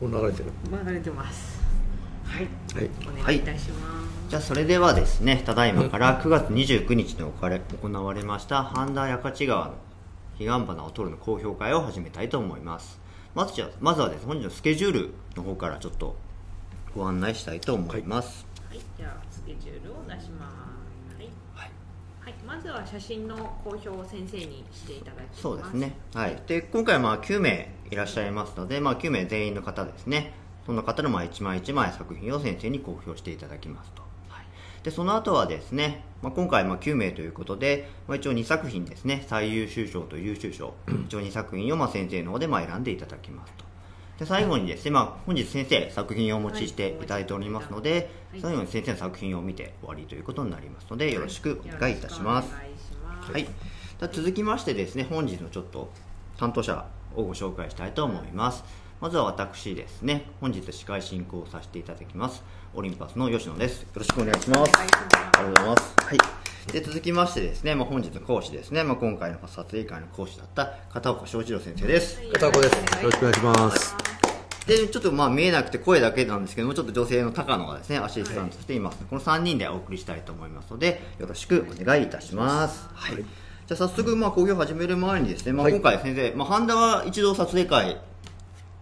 もう流れてる。流れてます。はい。はい。お願いいたします、じゃあそれではですねただいまから9月29日に行われ行われました半田八勝川の彼岸花を取るの公表会を始めたいと思います。まずじゃあまずはですね本日のスケジュールの方からちょっとご案内したいと思います、はい、じゃあスケジュールを出します。はい。はい。はい、まずは写真の公表を先生にしていただきます。そうですね、はい、で今回はまあ9名いらっしゃいますので、まあ、9名全員の方ですね。その方のまあ1枚1枚作品を先生に公表していただきますと、はい、でその後はですね、まあ、今回まあ9名ということで、まあ、一応2作品ですね。最優秀賞と優秀賞。一応2作品をまあ先生の方でまあ選んでいただきますと。で最後にですね、まあ、本日先生作品をお持ちしていただいておりますので、はい。最後に先生の作品を見て終わりということになりますのでよろしくお願いいたします。はい、続きましてですね本日のちょっと担当者をご紹介したいと思います。まずは私ですね。本日司会進行をさせていただきます。オリンパスの吉野です。よろしくお願いします。ありがとうござい。ますはい。で続きましてですね、まあ、本日の講師ですね、まあ、今回の撮影会の講師だった片岡翔一郎先生です、片岡です。よろしくお願いします。でちょっとまあ見えなくて声だけなんですけどもちょっと女性の高野がですねアシスタントとしています、この3人でお送りしたいと思いますのでよろしくお願いいたします、はいじゃあ早速まあ講義を始める前にですね、まあ、はい。今回先生、まあ、半田は一度撮影会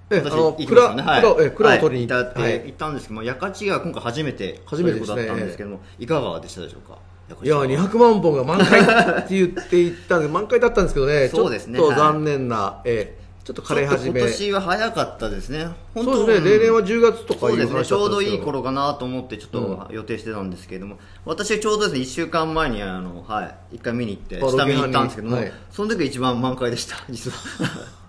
私えあの行きましたね。蔵蔵え蔵を取りにはい、行って、はい。行ったんですけども、やかちが今回初めて初めてですねということだったんですけども、いかがでしたでしょうか？いや200万本が満開って言っていったんで満開だったんですけどね そうですね。ちょっと残念な、ええちょっと枯れ始め。今年は早かったですね。本当そうですね。例年は10月とかいう話だったんですけちょうどいい頃かなと思ってちょっと予定してたんですけれども、私はちょうどですね1週間前にあの、はい、1回見に行ってあ下見に行ったんですけども、ロケハンにその時が一番満開でした。実は。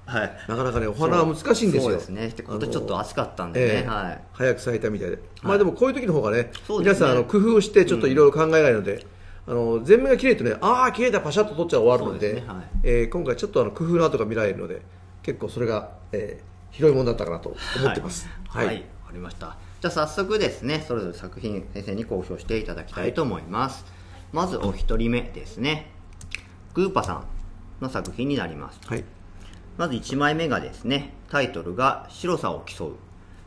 はい。なかなかねお花は難しいんですよ。そう。ですね。で今年ちょっと暑かったんでね、ええ。はい。早く咲いたみたいで、まあでもこういう時の方がねね。皆さんあの工夫してちょっといろいろ考えないので、あの全面が綺麗とねああ綺麗だパシャッと撮っちゃ終わるのでね。はい。えー今回ちょっとあの工夫の跡が見られるので結構それが、えー広いものだったかなと思ってます。はい、はい。わかりました。じゃあ早速ですねそれぞれ作品先生に公表していただきたいと思います、まずお一人目ですね。グーパさんの作品になります。はい。まず1枚目がですねタイトルが「白さを競う」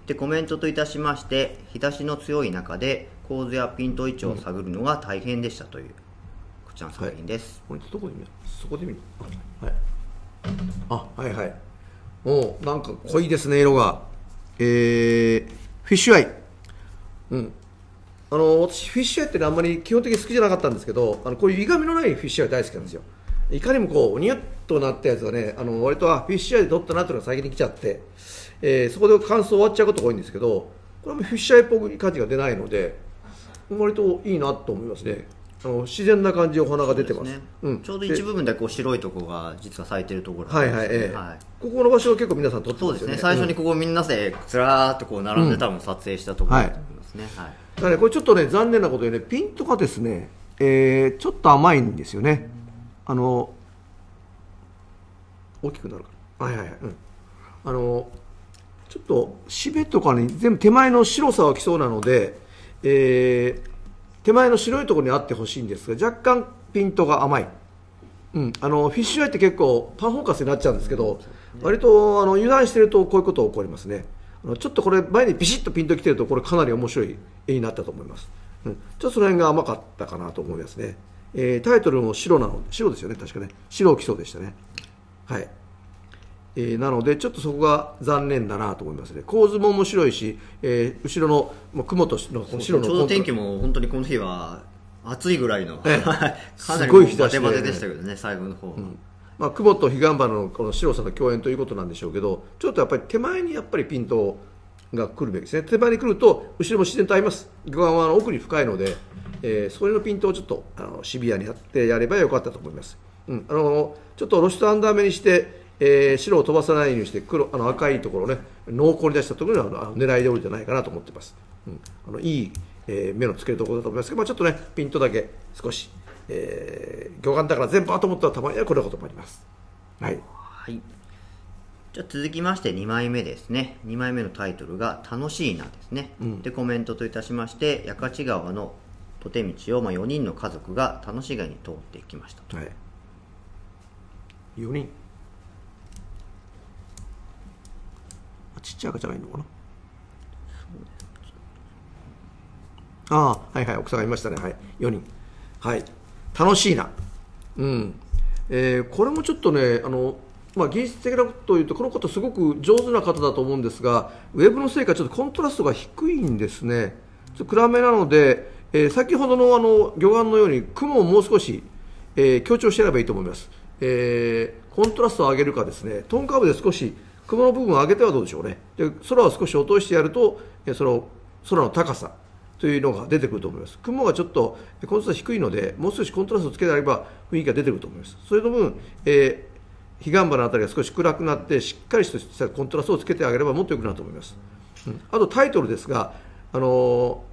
でコメントといたしまして日差しの強い中で構図やピント位置を探るのが大変でしたというこちらの作品です、これどこで見るそこで見る。はい。あはいはいもうなんか濃いですね色が。えー、フィッシュアイ。うん。あの私フィッシュアイってねあんまり基本的に好きじゃなかったんですけどあのこういう歪みのないフィッシュアイ大好きなんですよ。いかにもこうニュッとなったやつがねあの割とあフィッシュアイで撮ったなっていうのが先に来ちゃって、えーそこで感想終わっちゃうことが多いんですけどこれもフィッシュアイっぽい感じが出ないので割といいなと思いますね。自然な感じでお花が出てます。ね。うん、ちょうど一部分だけこう白いところが実は咲いてるところはいはい、ええ。はい。ここの場所を結構皆さん撮ってそうまよね。ですすね。最初にここみんなでずらーっとこう並んで多分撮影したところだと思いますね、はい。だからねこれちょっとね残念なことでねピントがですね、えーちょっと甘いんですよね。あの大きくなるから。はいはいはい、うん、あのちょっと締めとかに全部手前の白さはきそうなので、えー手前の白いところにあってほしいんですが若干ピントが甘い。うん、あのフィッシュアイって結構パンフォーカスになっちゃうんですけど、割とあの油断してるとこういうことが起こりますね。あのちょっとこれ前にビシッとピンときてるとこれかなり面白い絵になったと思います、うん、ちょっとその辺が甘かったかなと思いますね、えータイトルも白なの白ですよね確かね。白を基礎でしたね。はい。えーなのでちょっとそこが残念だなと思いますね。構図も面白いし、えー後ろのもう雲とのこの白のちょうど天気も本当にこの日は暑いぐらいの、ええ。かなりすごい日差しで。バテバテでしたけどね最後の方。は、まあ、雲と彼岸花のこの白さの共演ということなんでしょうけどちょっとやっぱり手前にやっぱりピントが来るべきですね。手前に来ると後ろも自然と合います。側はあの奥に深いので、えーそれのピントをちょっとあのシビアにやってやればよかったと思います、うん、あのちょっと露出アンダー目にして、えー白を飛ばさないようにして黒あの赤いところをね濃厚に出したところにはあの狙い通りじゃないかなと思ってます、うん、あのいい、えー目のつけるところだと思いますけど、まあ、ちょっとねピントだけ少し、えー、魚眼だから全部と思ったらたまにはこんなこともあります。はい。はい。じゃあ続きまして2枚目ですね。2枚目のタイトルが「楽しいな」ですね、でコメントといたしまして八勝川の土手道を、まあ、4人の家族が楽しげに通っていきましたと。はい。4人ちっちゃい赤ちゃんがいるのかな？ああはいはい奥さんがいましたね。はい4人。はい。楽しいな。うん。えーこれもちょっとねあのまあ、技術的なことを言うと、この方、すごく上手な方だと思うんですが、ウェブのせいか、ちょっとコントラストが低いんですね、ちょっと暗めなので、えー先ほどのあの魚眼のように、雲をもう少し、えー強調してやればいいと思います、えーコントラストを上げるかですね、トーンカーブで少し雲の部分を上げてはどうでしょうね、で空を少し落としてやると、その空の高さというのが出てくると思います。雲がちょっとコントラスト低いので、もう少しコントラストをつけてあれば雰囲気が出てくると思います。それの分、えー彼岸花のあたりが少し暗くなって、しっかりとしたコントラストをつけてあげればもっと良くなると思います。うんあとタイトルですが、あの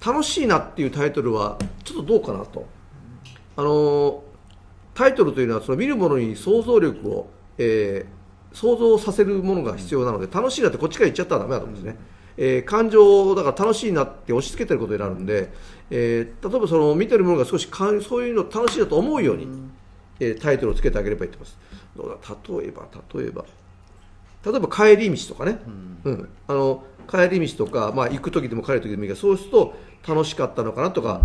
ー楽しいなっていうタイトルはちょっとどうかなと。あのータイトルというのはその見る者に想像力を、えー想像させるものが必要なので、楽しいなってこっちから言っちゃったらダメだと思うんですね。えー感情だから楽しいなって押し付けてることになるんで、えー例えばその見てる者が少しかんそういうの楽しいなと思うように、えータイトルをつけてあげればいいと思います。どうだ？例えば例えば。例えば帰り道とかね、うん。あの帰り道とか、まあ、行く時でも帰る時でもいいけどそうすると楽しかったのかなとか、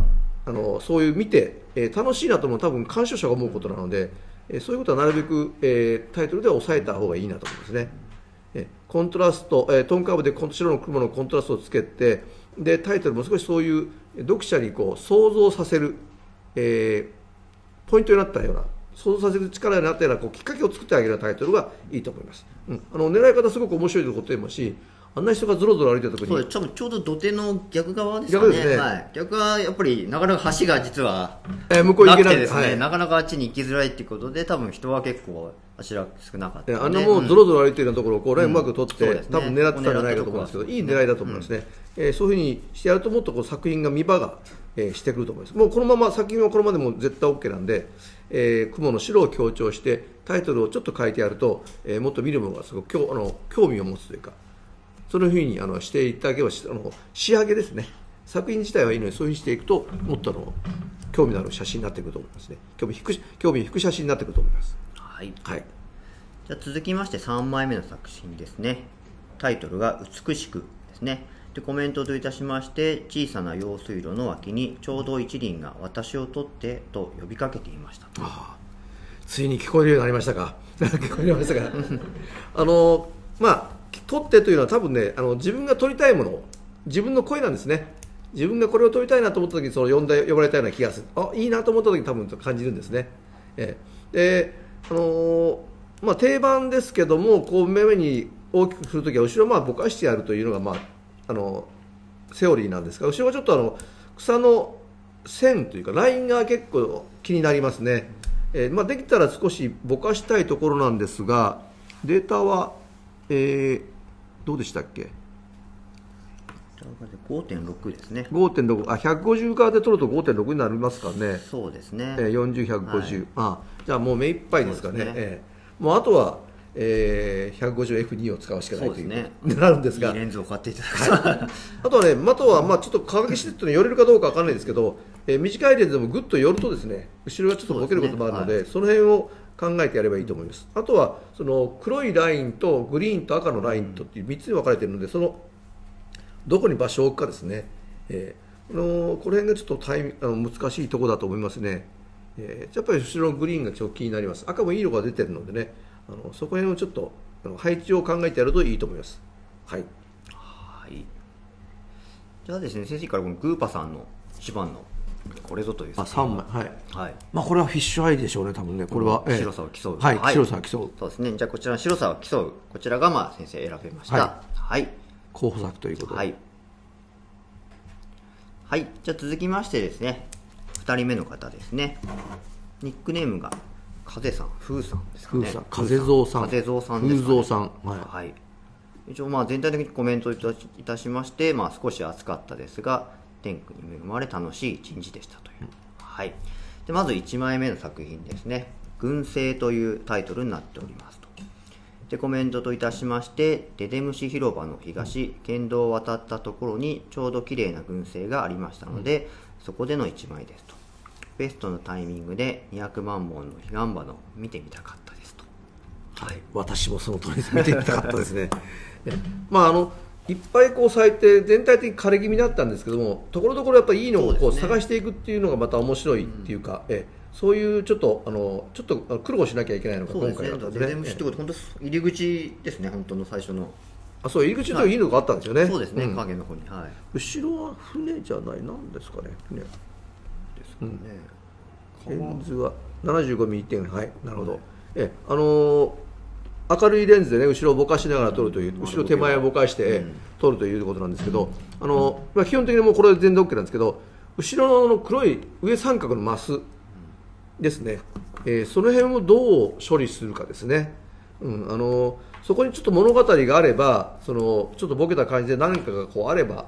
あのそういう見て、えー楽しいなと思う多分鑑賞者が思うことなので、えそういうことはなるべく、えタイトルでは抑えた方がいいなと思いますね。えコントラスト、えトーンカーブで白の雲のコントラストをつけてでタイトルも少しそういう読者にこう想像させる、えーポイントになったような想像させる力になったようなこうきっかけを作ってあげるタイトルがいいと思います、うん、あの狙い方すごく面白いとこと言えますしあんな人がぞろぞろ歩いてるとこにちょうど土手の逆側ですかね。逆ですね。はい、逆はやっぱりなかなか橋が実はえー向こう行なけない。くてですね、はい。なかなかあっちに行きづらいっていうことで多分人は結構足が少なかったあんなもうぞろぞろ歩いてるようなところをこう、ねうん。うまく取って、そうですね。多分狙ってたんじゃないかと思うんですけど、いい狙いだと思いますね、えーそういうふうにしてやると、もっとこう作品が見場が、えーしてくると思います。もうこのまま作品はこれまでも絶対 OK なんで、えー雲の白を強調して、タイトルをちょっと変えてやると、えーもっと見る者がすごく興あの興味を持つというか、そのふうにあのしていただければしあの仕上げですね。作品自体はいいのにそういうふうにしていくともっとあの興味のある写真になってくると思いますね。興味引く興味引く写真になってくると思います。はい。はい。じゃあ続きまして3枚目の作品ですね。タイトルが「美しく」ですね。でコメントといたしまして小さな用水路の脇にちょうど一輪が私を取ってと呼びかけていました。ああついに聞こえるようになりましたか？聞こえましたか？あのまあ撮ってというのは多分ねあの自分が撮りたいもの自分の声なんですね。自分がこれを撮りたいなと思った時にその呼んだ呼ばれたような気がする。あいいなと思った時に多分感じるんですね、ええ。であのーまあ、定番ですけどもこう目に大きくするときは後ろまあぼかしてやるというのが、まあ、あのセオリーなんですが後ろはちょっとあの草の線というかラインが結構気になりますね、えーまあ、できたら少しぼかしたいところなんですがデータは、えーどうでしたっけ？5.6ですね。5.6あ150側で取ると5.6になりますかね、そうですね、えー、40150、はい。あじゃあもう目いっぱいですかね。すね。えーもうあとは、えー、150F2 を使うしかないというねことになるんですが。いいレンズを買っていただく。と、あとはね、あとはまあちょっと鏡けしてって寄れるかどうかわかんないですけど、えー短いレンズでもぐっと寄るとですね、後ろがちょっとボケることもあるので、その辺を考えてやればいいと思います。あとはその黒いラインとグリーンと赤のラインとっていう3つに分かれているので、そのどこに場所を置くかですね。えーあのこの辺がちょっとタイあの難しいところだと思いますね。えーやっぱり後ろのグリーンがちょっと気になります。赤もいい色が出てるのでね、あのそこら辺をちょっとあの配置を考えてやるといいと思います。はい。はい、じゃあですね先生からこのグーパさんの一番のこれぞというあ、作品。3枚。はい。はい。まあ、これはフィッシュアイでしょうね、多分ね、これは。ええ。白さを競う。はい、白さを競う。そうですね。じゃあこちらの白さを競う。こちらがまあ先生選べました。ははい。候補作ということで。はい、はい、じゃあ続きましてですね。2人目の方ですね。ニックネームが風さん。風さんですかね。風さん。風蔵さん。風蔵さんですか、ね、風蔵さん。はい。はい、一応まあ全体的にコメントいたしいたしまして、まあ、少し暑かったですが天気に恵まれ楽しい一日でしたという、はい、でまず1枚目の作品ですね「群生」というタイトルになっておりますと。でコメントといたしましてデデムシ広場の東県道を渡ったところにちょうど綺麗な群生がありましたので、そこでの1枚ですと。ベストのタイミングで200万本の彼岸花を見てみたかったですと。はい。私もその通りです。見てみたかったですね。まああのいっぱいこう咲いて全体的に枯れ気味だったんですけどもところどころやっぱりいいのをこそう探していくっていうのがまた面白いっていうか、えそういうちょっとあのちょっと苦労しなきゃいけないのが今回だったんで全然虫って本当入り口ですね本当の最初の。あそう入り口のとこいいのがあったんですよね、そうですね、ん。影の方に。はい。後ろは船じゃないなんですかね船。ですかね、レンズは75ミリ点。はいなるほど、えあのー明るいレンズでね後ろをぼかしながら撮るという、うん。後ろ手前をぼかしてうん。撮るということなんですけど、あのまあ、基本的にもうこれで全然 OK なんですけど後ろの黒い上三角のマスですね、えーその辺をどう処理するかですね、うんあのーそこにちょっと物語があればそのちょっとボケた感じで何かがこうあれば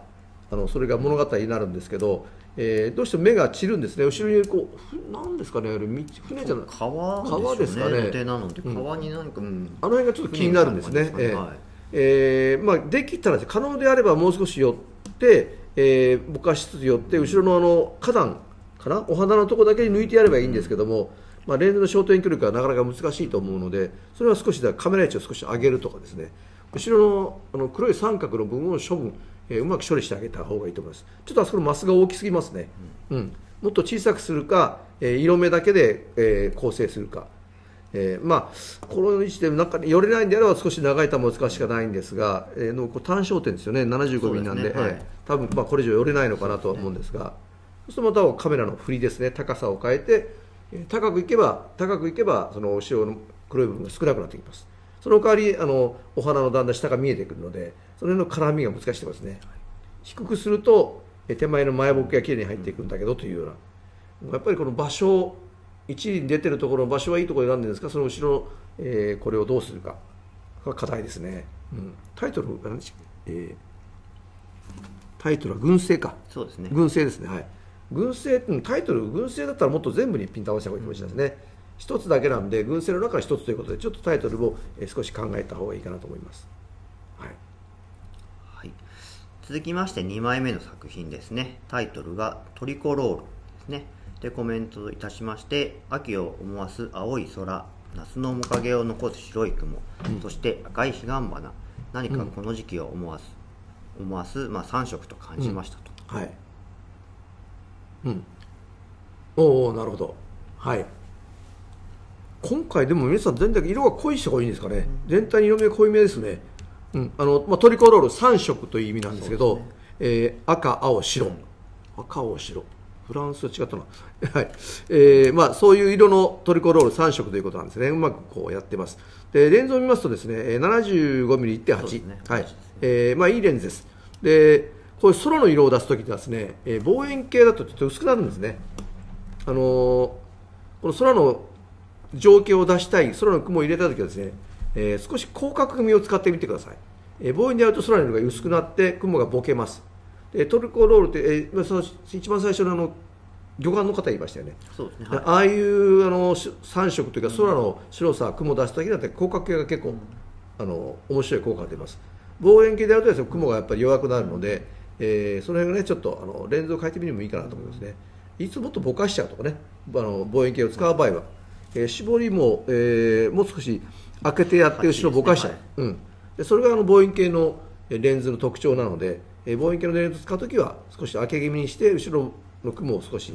あのそれが物語になるんですけど、えーどうしても目が散るんですね。後ろにこうふなんですかねあれ道船じゃない。川川ですかね。予定なので川に何か、うんあの辺がちょっと気になるんですね。ええはいえーまあ、できたら可能であればもう少し寄って、えーぼかしつつ寄って後ろのあの花壇かな？お花のとこだけに抜いてやればいいんですけども、まあ、レンズの焦点距離がなかなか難しいと思うのでそれは少しだカメラ位置を少し上げるとかですね後ろのあの黒い三角の部分を処分、えーうまく処理してあげた方がいいと思います。ちょっとあそこのマスが大きすぎますね、うん。もっと小さくするか、えー色目だけで、えー構成するか。えーまあ、この位置で中に寄れないんであれば少し長い球を使うしかないんですが、えーのこう単焦点ですよね。75ミリなんで。ね。はい。えー多分まあこれ以上寄れないのかなとは思うんですが。そうするとまたカメラの振りですね。高さを変えて、えー高くいけば高くいけばその後ろの黒い部分が少なくなってきますその代わりあのお花のだんだん下が見えてくるのでその辺の絡みが難しいですね。低くするとえー手前の前ボケがきれいに入っていくんだけどというような。やっぱりこの場所一輪出てるところの場所はいいところを選んでるんですがその後ろの、えーこれをどうするか。が課題ですね、うん、タイトルは何でしたっけ、えータイトルは軍政か。そうですね。軍政ですね。はい。軍政、うん、タイトル軍政だったらもっと全部にピント合わせた方がいいかもしれないですね一つだけなんで軍政の中の一つということでちょっとタイトルを、えー少し考えた方がいいかなと思います。はい。はい、続きまして2枚目の作品ですね。タイトルが「トリコロール」ですね。でコメントいたしまして秋を思わす青い空夏の面影を残す白い雲、そして赤い彼岸花。何かこの時期を思わす、思わす、まあ、3色と感じましたと、はい。うん。おおなるほど。はい今回でも皆さん全体色が濃い人がいいんですかね、全体に色味が濃いめですね、うん。あのまあ、トリコロール3色という意味なんですけどそうですえー赤青白、赤青白。フランスと違ったな、はい。えーまあ、そういう色のトリコロール3色ということなんですね。うまくこうやってます。でレンズを見ますとですねえー 75mm1.8、そうですね。はい。えーまあ、いいレンズです。でこういう空の色を出すときですね、えー望遠鏡だとちょっと薄くなるんですね。あのーこの空の情景を出したい空の雲を入れたときはですね、えー少し広角組を使ってみてください、えー望遠でやると空の色が薄くなって雲がボケます。でトルコロールって、えーまあ、その一番最初のあの魚眼の方言いましたよね。そうですね、はい。ああいうあのし3色というか空の白さ、雲を出すときだって広角形が結構、あの面白い効果が出ます。望遠鏡でやるとです、ね、雲がやっぱり弱くなるので、えーその辺がねちょっとあのレンズを変えてみるのもいいかなと思いますね。いつもっとぼかしちゃうとかねあの望遠鏡を使う場合は、えー絞りも、えーもう少し開けてやって後ろぼかしちゃう、うん、でそれがあの望遠鏡のえーレンズの特徴なので、えー望遠鏡のレンズを使うときは少し開け気味にして後ろの雲を少し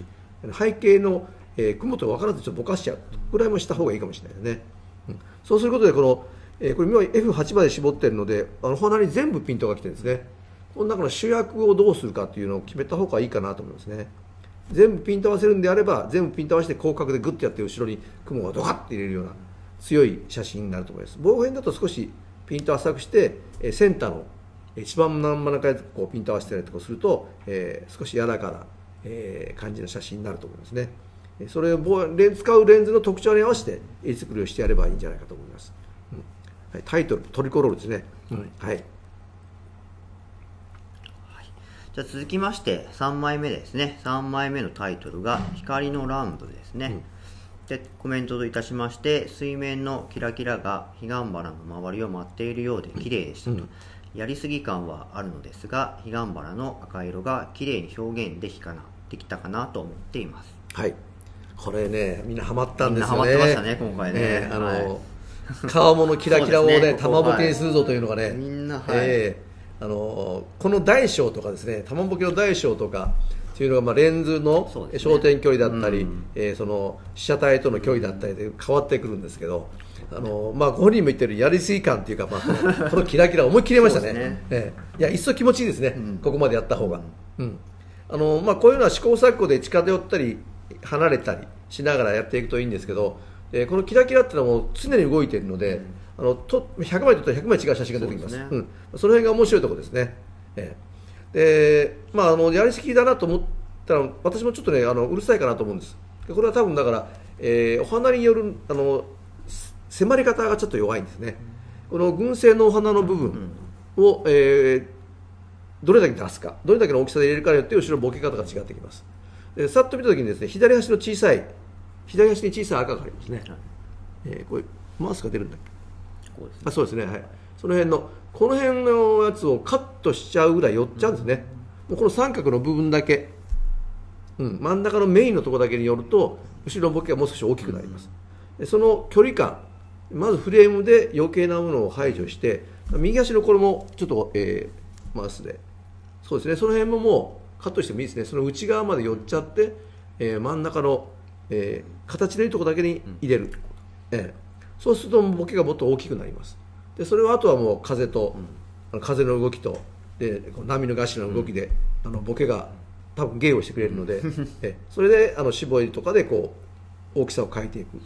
背景の、えー雲と分からずちょっとぼかしちゃう。ぐらいもした方がいいかもしれないですね、うん、そうすることでこの、えーこれ今 F8 まで絞ってるのであの鼻に全部ピントが来てるんですね。この中の主役をどうするかっていうのを決めた方がいいかなと思いますね全部ピント合わせるんであれば全部ピント合わせて広角でグッとやって後ろに雲がドカッて入れるような強い写真になると思います。望遠だと少しピント浅くしてえーセンターの一番真ん中でこうピント合わせたりとかすると、えー少し柔らかな、えー感じの写真になると思いますね。えーそれを望レン使うレンズの特徴に合わせて絵作りをしてやればいいんじゃないかと思います、うん。はい、タイトルトリコロールですね、うんはいじゃあ続きまして3枚目ですね。3枚目のタイトルが「光の乱舞」ですね、でコメントといたしまして水面のキラキラが彼岸花の周りを舞っているようで綺麗でしたと、やりすぎ感はあるのですが彼岸花の赤色が綺麗に表現できかなできたかなと思っています。はい、これねみんなハマったんですよね。みんなハマってましたね今回ね。ええあの、はい。川面キラキラをねね。玉ぼけにするぞというのがね、みんなはい。ええあのこの大小とかですね玉ぼけの大小とかっていうのが、まあ、レンズの焦点距離だったり、うん。えーその被写体との距離だったりで変わってくるんですけど、あのまあ、ご本人も言ってるやりすぎ感っていうか、まあ、このキラキラ思いっきり出ましたね。ね。ええ。いや一層気持ちいいですね、うん。ここまでやった方が、うん。あのまあ、こういうのは試行錯誤で近寄ったり離れたりしながらやっていくといいんですけど、えーこのキラキラっていうのはもう常に動いているので、あのと100枚撮ったら100枚違う写真が出てきます。ね。うん、その辺が面白いところですね、ええ。でまあ、あのやりすぎだなと思ったら私もちょっとねあのうるさいかなと思うんです。でこれは多分だから、えーお花によるあのす迫り方がちょっと弱いんですね、この群生のお花の部分を、えーどれだけ出すか。どれだけの大きさで入れるかによって後ろのボケ方が違ってきます。でさっと見た時にですね左端の小さい左端に小さい赤がありますね、えーこれマウスが出るんだっけ？こうですね。あそうですね。はい。その辺のこの辺のやつをカットしちゃうぐらい寄っちゃうんですね、もうこの三角の部分だけ、うん、真ん中のメインのところだけによると後ろのボケがもう少し大きくなります、でその距離感。まずフレームで余計なものを排除して右足のこれもちょっと、えーマウスで。そうですね。その辺ももうカットしてもいいですね。その内側まで寄っちゃって、えー真ん中の、えー形のいいところだけに入れる、ええそうするとボケがもっと大きくなります。でそれはあとはもう風と、あの風の動きとでこう波の頭の動きで、あのボケが多分芸をしてくれるので えそれであの絞りとかでこう大きさを変えていく。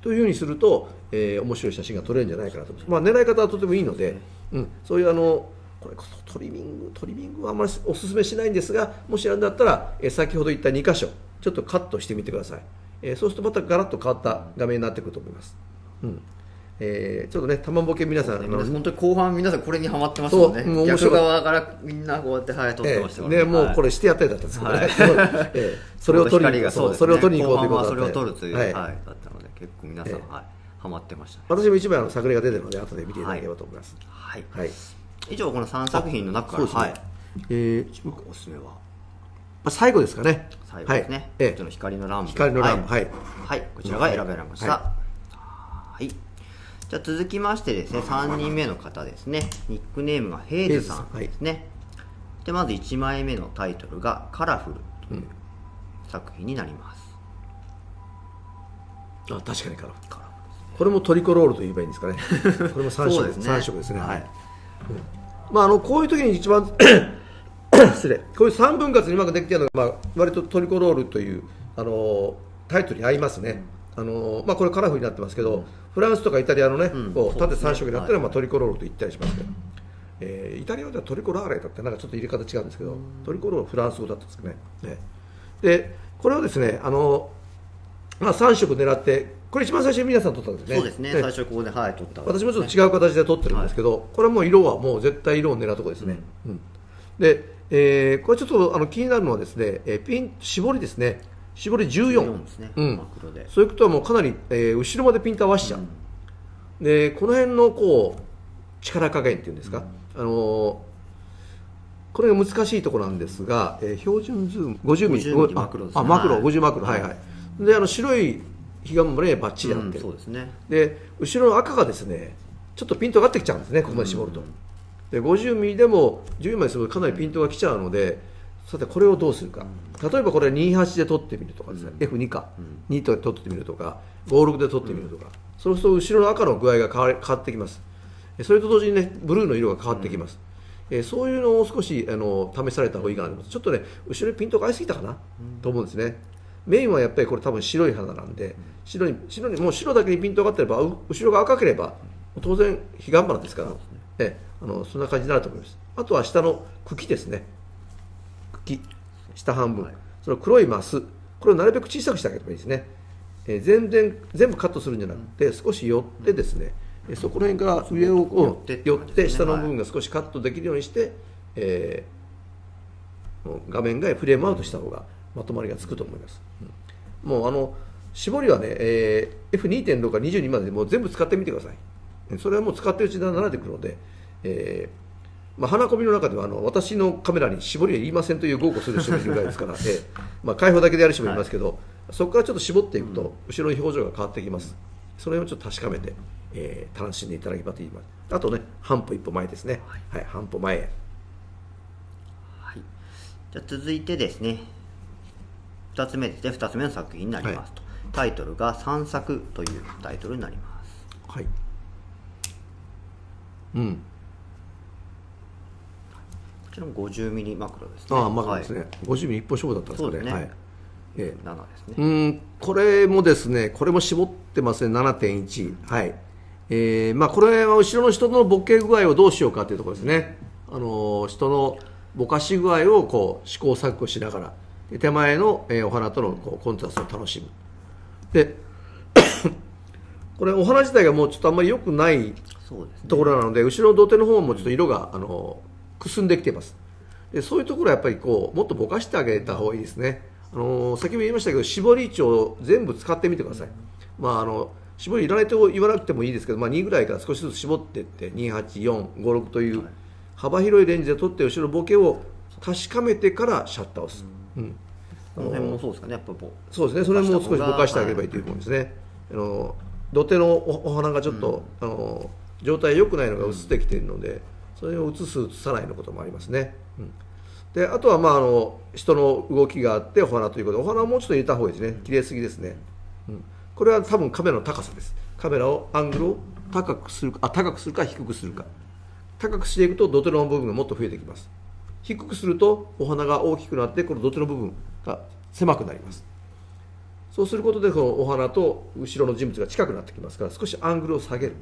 というふうにすると、えー面白い写真が撮れるんじゃないかなとまあ、狙い方はとてもいいので、うん、そういうあのこれこそトリミングトリミングはあんまりお勧めしないんですがもしやるんだったら、えー先ほど言った2箇所ちょっとカットしてみてください、えーそうするとまたガラッと変わった画面になってくると思います、うん。えーちょっとね玉ぼけ皆さん、あの皆さん本当に後半皆さんこれにハマってましたもんね。そううん面白側からみんなこうやってはい撮ってましたからええね、もうはい。これしてやったりだったんですけどね、はい。ええそれを取りに行こうそうね。それを取りに行こうということ後半はそれを取るという、はい。はい、だったので結構皆さん、えはい、ハマってました。ね私も一枚あの作例が出てるので後で見ていただければと思います、はい、はい。以上この3作品の中から、そうですね、はい、えー僕おすすめは、まあ、最後ですかね。最後ですね、はい。ええ。こっちの光のランプ。光のランプ。はい、はい、こちらが選べられました。ははい。じゃあ続きましてですね、3人目の方ですね。ニックネームがヘイズさんですね。で、まず1枚目のタイトルがカラフルという作品になります。あ確かにカラフル。これもトリコロールと言えばいいんですかね。これも3色。ですね。三色ですね。はい。まあ、あのこういう時に一番 失礼。こういう3分割にうまくできているのが、まあ、割とトリコロールというあのタイトルに合いますね、あのまあ、これカラフルになってますけど、フランスとかイタリアのね、うん。こう縦そうですね。3色になったら、はい。まあ、トリコロールと言ったりしますけど、えーイタリアではトリコラーレだってなんかちょっと入れ方違うんですけど、トリコロールはフランス語だったんですかね。ね。でこれをですねあの、まあ、3色狙ってこれ一番最初に皆さん撮ったんですね。そうですね、最初ここで、はい、撮った、私もちょっと違う形で撮ってるんですけど、これはもう色はもう絶対色を狙うところですね、うん。で、えーこれちょっとあの気になるのはですね、えーピン絞りですね絞り14 14ですね。うん。マクロで。そういうことはもうかなり、えー後ろまでピント合わしちゃう、でこの辺のこう力加減っていうんですか、あのーこれが難しいところなんですが、えー標準ズーム50ミリ。50ミリあマクロですね。あマクロはい。50マクロ。はいはい。であの白い彼岸花ねバッチリ合って。る、うんそうですね。で後ろの赤がですねちょっとピントが上がってきちゃうんですねここまで絞ると、で50ミリでも10ミリまで絞るとかなりピントが来ちゃうのでさてこれをどうするか、例えばこれ28で撮ってみるとかですね、F2 か、2と撮ってみるとか。56で撮ってみるとか、そうすると後ろの赤の具合が変わり変わってきます。えそれと同時にねブルーの色が変わってきます、えーそういうのを少しあの試された方がいいかなと思います。ちょっとね後ろにピントが合いすぎたかな、と思うんですね。メインはやっぱりこれ多分白い花なんで白に白にもう白だけにピントが合ってればう後ろが赤ければ当然彼岸花ですから。えあのそんな感じになると思います。あとは下の茎ですね茎下半分、はい。その黒いマス。これをなるべく小さくしてあげればいいですね、えー全然全部カットするんじゃなくて少し寄ってですね、えーそこら辺から上をこう寄ってって寄って下の部分が少しカットできるようにして、えーもう画面がフレームアウトした方がまとまりがつくと思います、うん。もうあの絞りはね、えー F2.6 から22までもう全部使ってみてください。それはもう使ってるうちに慣れてくるので、えーまあ、花込みの中ではあの私のカメラに絞りは言いませんという豪語する人もいるぐらいですから、えーまあ、開放だけでやる人もいますけど、そこからちょっと絞っていくと後ろの表情が変わってきます。その辺をちょっと確かめてえー楽しんでいただければと言います。あとね半歩一歩前ですね。はい、半歩前へ。はい、じゃあ続いてですね。2つ目ですね。2つ目の作品になりますと、タイトルが「散策」というタイトルになります。はい。うん。こちらも50ミリマクロですね。ああまあはいですね、50ミリ一本勝負だったんですかね。そうですね。はい。ええ。7ですね、うんこれもですねこれも絞ってますね7.1はい。えーまあこれは後ろの人のボケ具合をどうしようかというところですね。あの人のぼかし具合をこう試行錯誤しながらで手前の、えーお花とのこうコントラストを楽しむ。でこれお花自体がもうちょっとあんまり良くないところなので後ろの土手の方もちょっと色があのくすんできています。でそういうところはやっぱりこうもっとぼかしてあげた方がいいですね。あの先ほど言いましたけど絞り位置を全部使ってみてください、まあ、あの絞りいらないと言わなくてもいいですけど、まあ、2ぐらいから少しずつ絞っていって28456という幅広いレンジで取って後ろボケを確かめてからシャッターを押す、うん。この辺もそうですかね。やっぱこうそうですね、それも少しぼかしてあげればいいということですね。あの土手のおお花がちょっと、あの状態良くないのが映ってきているので、それを映す映さないのこともありますね。うん。であとは、まあ、あの人の動きがあってお花ということ。でお花をもうちょっと入れた方がいいですね。綺麗すぎですね、うん、これは多分カメラの高さです。カメラをアングルを高くするかあ高くするか低くするか。高くしていくと土手の部分がもっと増えてきます。低くするとお花が大きくなってこの土手の部分が狭くなります。そうすることでこのお花と後ろの人物が近くなってきますから少しアングルを下げる。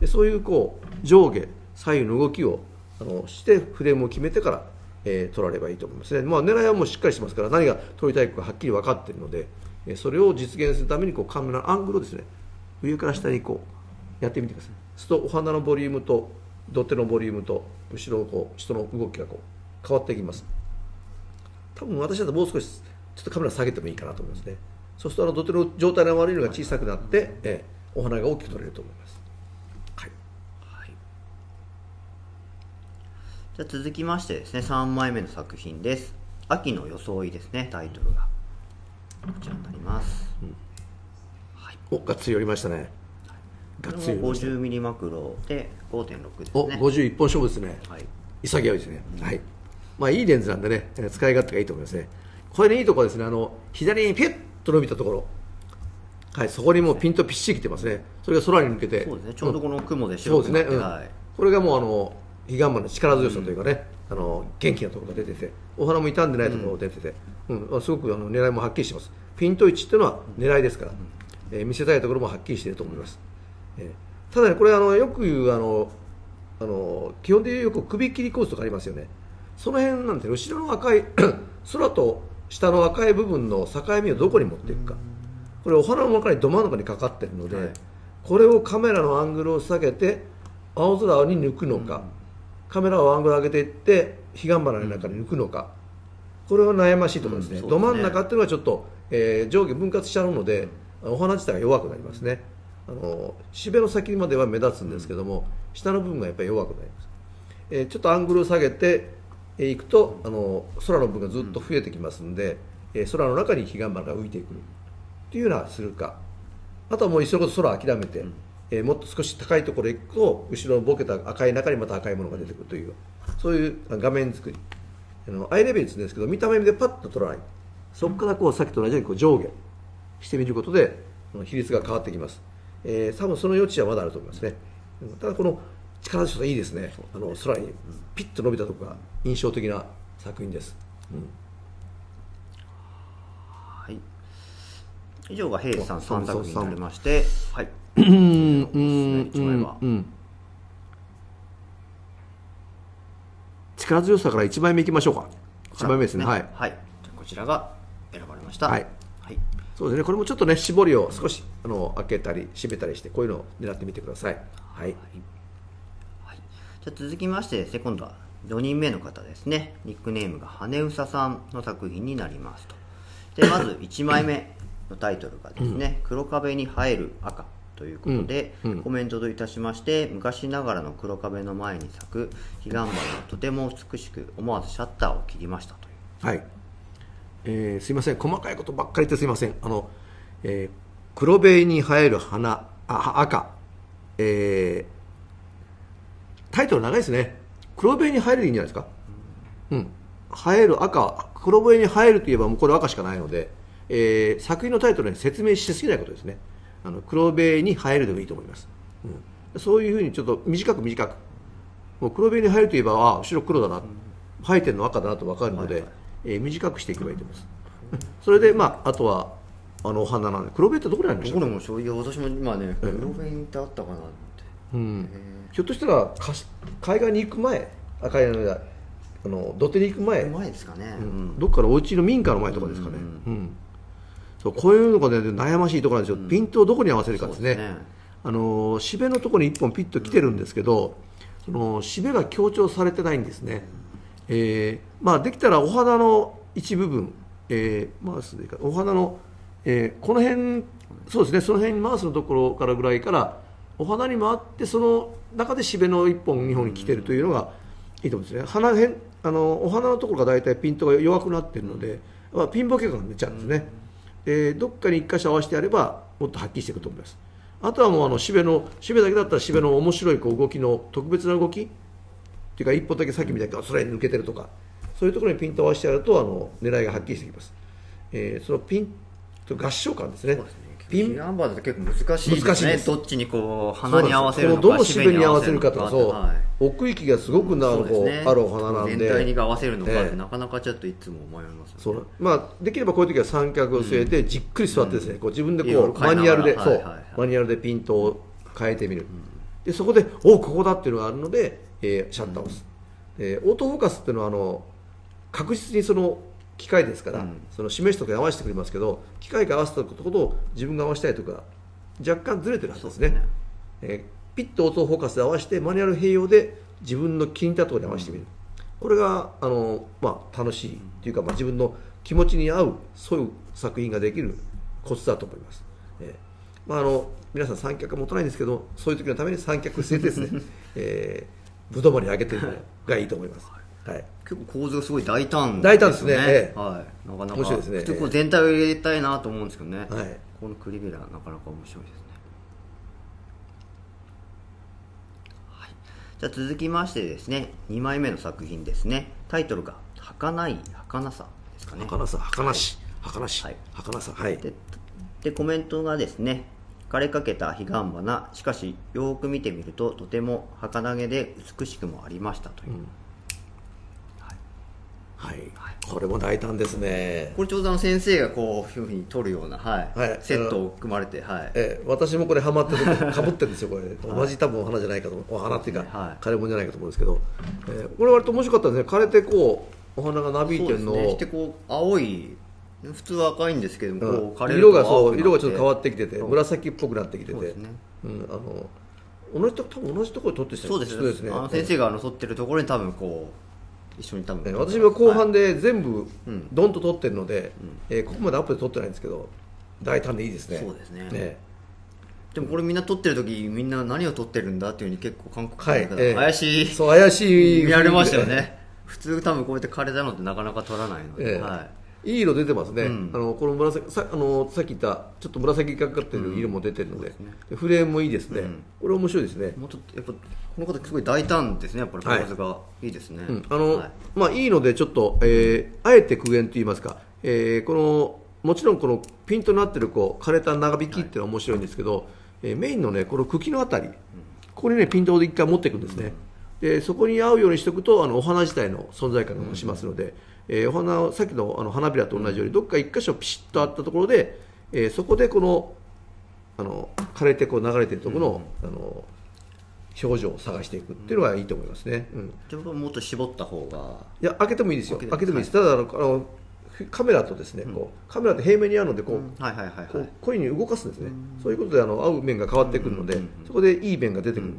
でそういうこう上下左右の動きをあのしてフレームを決めてから、えー撮られればいいと思いますね、まあ、狙いはもうしっかりしてますから何が撮りたいかがはっきり分かっているので、えーそれを実現するためにこうカメラのアングルをですね上から下にこうやってみてください。そうするとお花のボリュームと土手のボリュームと後ろのこう人の動きがこう変わっていきます。多分私だともう少しちょっとカメラ下げてもいいかなと思いますね。そうするとあの土手の状態の悪いのが小さくなって、えーお花が大きく撮れると思います、はいはい、じゃあ続きましてですね3枚目の作品です。秋の装いですねタイトルが。こちらになります、はい、おがっつり寄りましたね。がっつり寄りました50ミリマクロで5.6ですおね51本勝負ですね。はい。潔いですね、はい。まあいいレンズなんでねえー使い勝手がいいと思いますね。これのいいところはですね。あの左にピュッと伸びたところ。はいそこにもうピンとぴっしりきてますね。それが空に抜けて。そうですね。ちょうどこの雲でそうですね、うん。はい。これがもうあの彼岸花の力強さというかね、あの元気なところが出ててお花も傷んでないところが出てて、うんすごくあの狙いもはっきりしてます。ピント位置っていうのは狙いですから、えー見せたいところもはっきりしていると思います、えーただねこれあのよく言うあのあの基本的によく首切りコースとかありますよね。その辺なんて後ろの赤い 空と下の赤い部分の境目をどこに持っていくか。これお花の中にど真ん中にかかってるので、はい。これをカメラのアングルを下げて青空に抜くのか、カメラをアングル上げていって彼岸花の中に抜くのか、これは悩ましいところですね,、うんそうですね。ど真ん中っていうのはちょっと、えー上下分割しちゃうのでお花自体が弱くなりますね。あの締めの先までは目立つんですけども、下の部分がやっぱり弱くなります、えーちょっとアングルを下げてえーいくとあの空の部分がずっと増えてきますんで、えー空の中に彼岸花が浮いてくる。っていうようなするか。あとはもういっそのこと空を諦めて、えーもっと少し高いところへ行くと後ろのボケた赤い中にまた赤いものが出てくるというそういう画面作り。あのアイレベルですけど見た目でパッと撮らない。そこからこうさっきと同じようにこう上下してみることで比率が変わってきます、えー多分その余地はまだあると思いますね。ただこの力強さいいですね。あの空にピッと伸びたところが印象的な作品です、うんはい、以上が平さんそう3作品になりましてはい。うんうん一枚は。うん力強さから1枚目いきましょうか。1枚目ですね。はい。はい、こちらが選ばれました。はい。はい。そうですね。これもちょっとね絞りを少しあの開けたり閉めたりしてこういうのを狙ってみてください。はい。はい、じゃあ続きましてですね今度は4人目の方ですね。ニックネームが羽うささんの作品になりますと。でまず1枚目のタイトルがですね「黒壁に映える赤」ということで、コメントといたしまして昔ながらの黒壁の前に咲く彼岸花がとても美しく思わずシャッターを切りましたという。はい、えーすいません。細かいことばっかり言ってすいません。あの、えー黒塀に映える花あ赤。えータイトル長いですね。黒笛に入るでいいんじゃないですか？うん。映える赤黒笛に映えるといえばもうこれ赤しかないので、えー作品のタイトルに説明しすぎないことですね。あの黒笛に映えるでもいいと思います、うん、そういうふうにちょっと短く短く。もう黒笛に入るといえばあ後ろ黒だな、生えてるの赤だなと分かるので、はいはい。えー短くしていけばいいと思います。それでまああとはあのお花なんで。黒笛ってどこにありましたどこでもそういう私も今ね黒弁ってあったかなって。うん。ひょっとしたら海岸に行く前あ海岸の間あの土手に行く前、うまいですかね。うん。どっかのお家の民家の前とかですかね、うん。うんそうこういうのが、ね、悩ましいところなんですよ、ピントをどこに合わせるかですね。ね。あの締めのところに1本ピッと来てるんですけど、その締めが強調されてないんですね、えーまあ、できたらお花の一部分、えーマウスでいいか。お花の、えーこの辺そうですね。その辺マウスのところからぐらいからお花に回ってその中で締めの1本2本に来てるというのがいいと思うんですね。花辺あのお花のところが大体ピントが弱くなっているので、まあ、ピンボケ感が出ちゃうんですね、えーどっかに1箇所合わせてやればもっとはっきりしていくと思います。あとはもうあの締めの締めだけだったら締めの面白いこう動きの特別な動きっていうか一歩だけさっきみたいにそれに抜けてるとかそういうところにピントを合わせてやるとあの狙いがはっきりしてきます、えーそのピンと合唱感ですね。そうですね。ピンナンバーだと結構難しいですね。難しいです。どっちにこう鼻に合わせるのかどの締めに合わせるかとかそう、はい。奥行きがすごくなるね。あるお花なんで。全体に合わせるのかってええ。なかなかちょっといつも思いますよね。そう。まあ、できればこういう時は三脚を据えてじっくり座ってですね、こう自分でこうろマニュアルで、はいはいはい。マニュアルでピントを変えてみる、でそこでおここだっていうのがあるので、えーシャッターを押す、えーオートフォーカスっていうのはあの確実にその機械ですから、うん。その示すとこに合わせてくれますけど機械が合わせたことほど自分が合わせたいとか若干ずれてるはずですね。ですね。えーピッとオートフォーカスで合わせてマニュアル併用で自分の気に入ったところに合わせてみる、これがあの、まあ、楽しいというか、まあ、自分の気持ちに合うそういう作品ができるコツだと思います、えーまあ、あの皆さん三脚は持たないんですけどそういう時のために三脚据えてですね、えー、ぶどまり上げてるのがいいと思います、はい、結構構図がすごい大胆大胆ですね。ええ。はいなかなか。面白いですね。普通こう全体を入れたいなと思うんですけどね、はいこのクリビラなかなか面白いですね。はい。じゃあ続きましてですね。2枚目の作品ですね。タイトルが「儚い儚さ」ですかね。儚さ儚し。儚し。はい。儚さ。はい。ででコメントがですね枯れかけた彼岸花。しかしよーく見てみるととても儚げで美しくもありましたという、はい、これも大胆ですね。これちょうどあの先生がこういうふうに撮るような、はい。はい。セットを組まれて、はい、ええ私もこれハマってるかぶ ってるんですよこれ。同じ多分お花じゃないかとお花っていうか、はい。枯れ物じゃないかと思うんですけど、えーこれ割と面白かったですね。枯れてこうお花がなびいてるのを、ね。してこう青い普通は赤いんですけども、うん。こう枯れ色がそう色がちょっと変わってきてて紫っぽくなってきてて。ね。うん、あの同じと多分同じところで撮ってそうですね。先生があの撮ってるところに多分こう一緒に多分えー私は後半で、で全部うん。ドンと撮ってるので、えーここまでアップで撮ってないんですけど大胆でいいですね。そうですね。えでもこれみんな撮ってる時みんな何を撮ってるんだっていうふうに結構韓国はい。ええ。怪しいそう怪しい。見られましたよね。普通多分こうやって枯れたのってなかなか撮らないので、ええ。はいいい色出てますね、うん。あのこの紫さあのさっき言ったちょっと紫がかってる色も出てるので,、そうですね。でフレームもいいですね、うん。これ面白いですね、もうちょっとやっぱこの方すごい大胆ですね。やっぱり構図がいいですね、うん。あのはい。まあ、いいのでちょっと、えーあえて空縁といいますか、えーこのもちろんこのピンとなってるこう枯れた長引きっていうのは面白いんですけど、えーメインのねこの茎のあたり、ここにねピントを一回持っていくんですね、でそこに合うようにしておくとあのお花自体の存在感が増しますので、えーお花をさっきのあの花びらと同じようにどっか一箇所ピシッとあったところで、えーそこでこのあの枯れてこう流れてるところの,、あの表情を探していくっていうのがいいと思いますね。うん。もっと絞った方が。いや開けてもいいですよ。開けてもいい。です、ただあのあのカメラとですね、こうカメラって平面にあるのでこう、はいはいはいこはいう故意に動かすんですね、そういうことであの合う面が変わってくるので、そこでいい面が出てくる、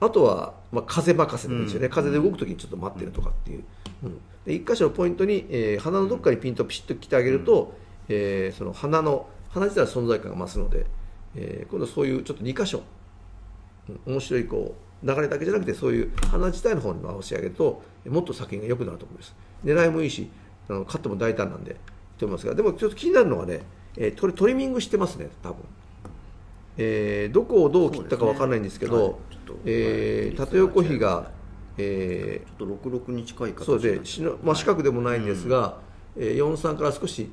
あとは、まあ、風任せでもいいですよね、風で動くときにちょっと待ってるとかっていう、うん。で一箇所のポイントに、えー鼻のどっかにピンとピシッと来てあげると、えーその鼻の鼻自体の存在感が増すので、えー今度そういうちょっと2箇所、うん面白いこう流れだけじゃなくてそういう花自体の方に回してあげるともっと作品が良くなると思います。狙いもいいしあのカットも大胆なんでと思いますがでもちょっと気になるのはね、えー、これトリミングしてますね多分、えーどこをどう切ったかわからないんですけどとえーはい。縦横比が、えちょっと66に近い形ーそうでまあ、四角でもないんですが、えー43から少し、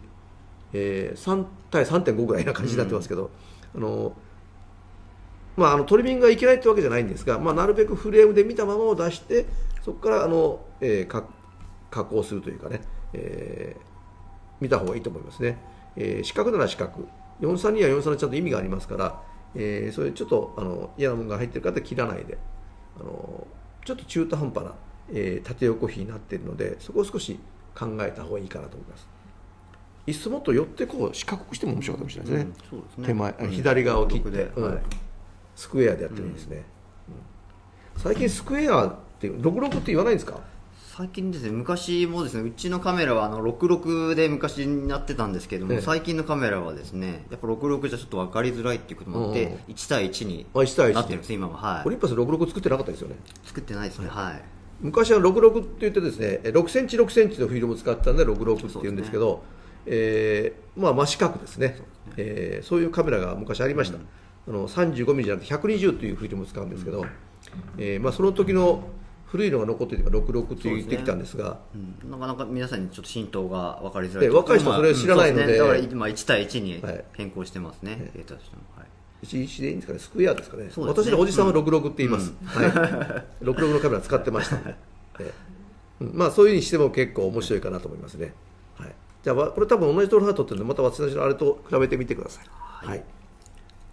えー3対3.5ぐらいな感じになってますけど、あのまあ、あのトリミングがいけないってわけじゃないんですが、まあ、なるべくフレームで見たままを出してそこからあの、えーか加工するというかね、えー見た方がいいと思いますね、えー四角なら四角。43には43のちゃんと意味がありますから、えーそういうちょっとあの嫌なものが入ってる方は切らないであのちょっと中途半端な、えー縦横比になっているのでそこを少し考えた方がいいかなと思います。いっそもっと寄ってこう四角くしても面白いかもしれないですね,、うんそうですね。手前うん左側を切って、うん。スクエアでやってるんですね、うん。最近スクエアって66って言わないんですか？最近ですね昔もですねうちのカメラはあの66で昔になってたんですけども、ええ。最近のカメラはですねやっぱ66じゃちょっと分かりづらいっていうこともあって、うん。1対1にあ1対1なってるんです今は。はい。オリンパス66作ってなかったですよね。作ってないですね。はい、昔は66って言ってですね6センチ6センチのフィルムを使ったんで66って言うんですけどえーまあ真四角ですね。えーそういうカメラが昔ありました、あの35ミリじゃなくて120というフィルムを使うんですけど、えーまあ、その時の古いのが残っているから66って言ってきたんですが。うん、なかなか皆さんにちょっと浸透が分かりづらい。ええ若い人はそれ知らないので。うんそうすね。だから今1対1にはい。変更してますね、えデータとしても、はい。11でいいんですかね。スクエアですかね。ね。私のおじさんは66って言います、はい、66のカメラ使ってました、ええ。うん。まあそういうふうにしても結構面白いかなと思いますね、はい、じゃあわこれ多分同じトロハートってるんでまた私のあれと比べてみてください。はい。はい、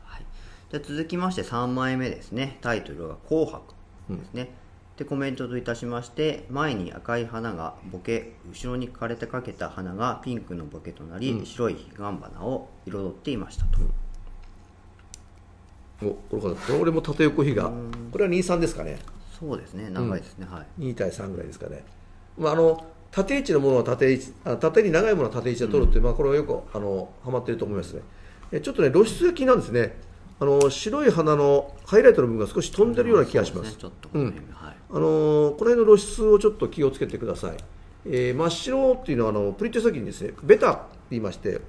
はい、じゃあ続きまして3枚目ですね。タイトルが「紅白」ですね、でコメントといたしまして前に赤い花がボケ後ろに枯れてかけた花がピンクのボケとなり、白い彼岸花を彩っていましたと、おこれこれ俺も縦横比がこれは23ですかね？そうですね。長いですね、はい。2対3ぐらいですかね、まあ、あの縦位置のものは縦位置あ縦に長いものは縦位置で取るっていう、まあ、これはよくあのはまっていると思いますね。えちょっとね露出が気になるんですね。あの白い花のハイライトの部分が少し飛んでるような気がします。そうですね。ちょっとこの辺、はいあのーこの辺の露出をちょっと気をつけてください、えー真っ白っていうのはあのプリントした時にですねベタって言いまして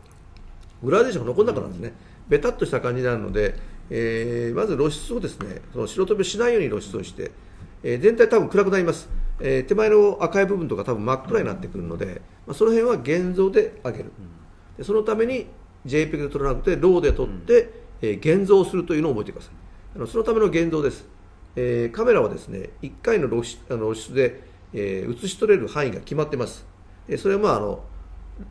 グラデーションが残んなくなるんですね、ベタっとした感じになるので、えーまず露出をですねその白飛びをしないように露出をして、えー全体多分暗くなります、えー手前の赤い部分とか多分真っ暗になってくるので、まあ、その辺は現像で上げる、でそのために JPEG で撮らなくてローで撮って、えー現像するというのを覚えてください。あのそのための現像です、えーカメラはですね1回の露出あの露出で、えー写し取れる範囲が決まってます、えーそれはまああの、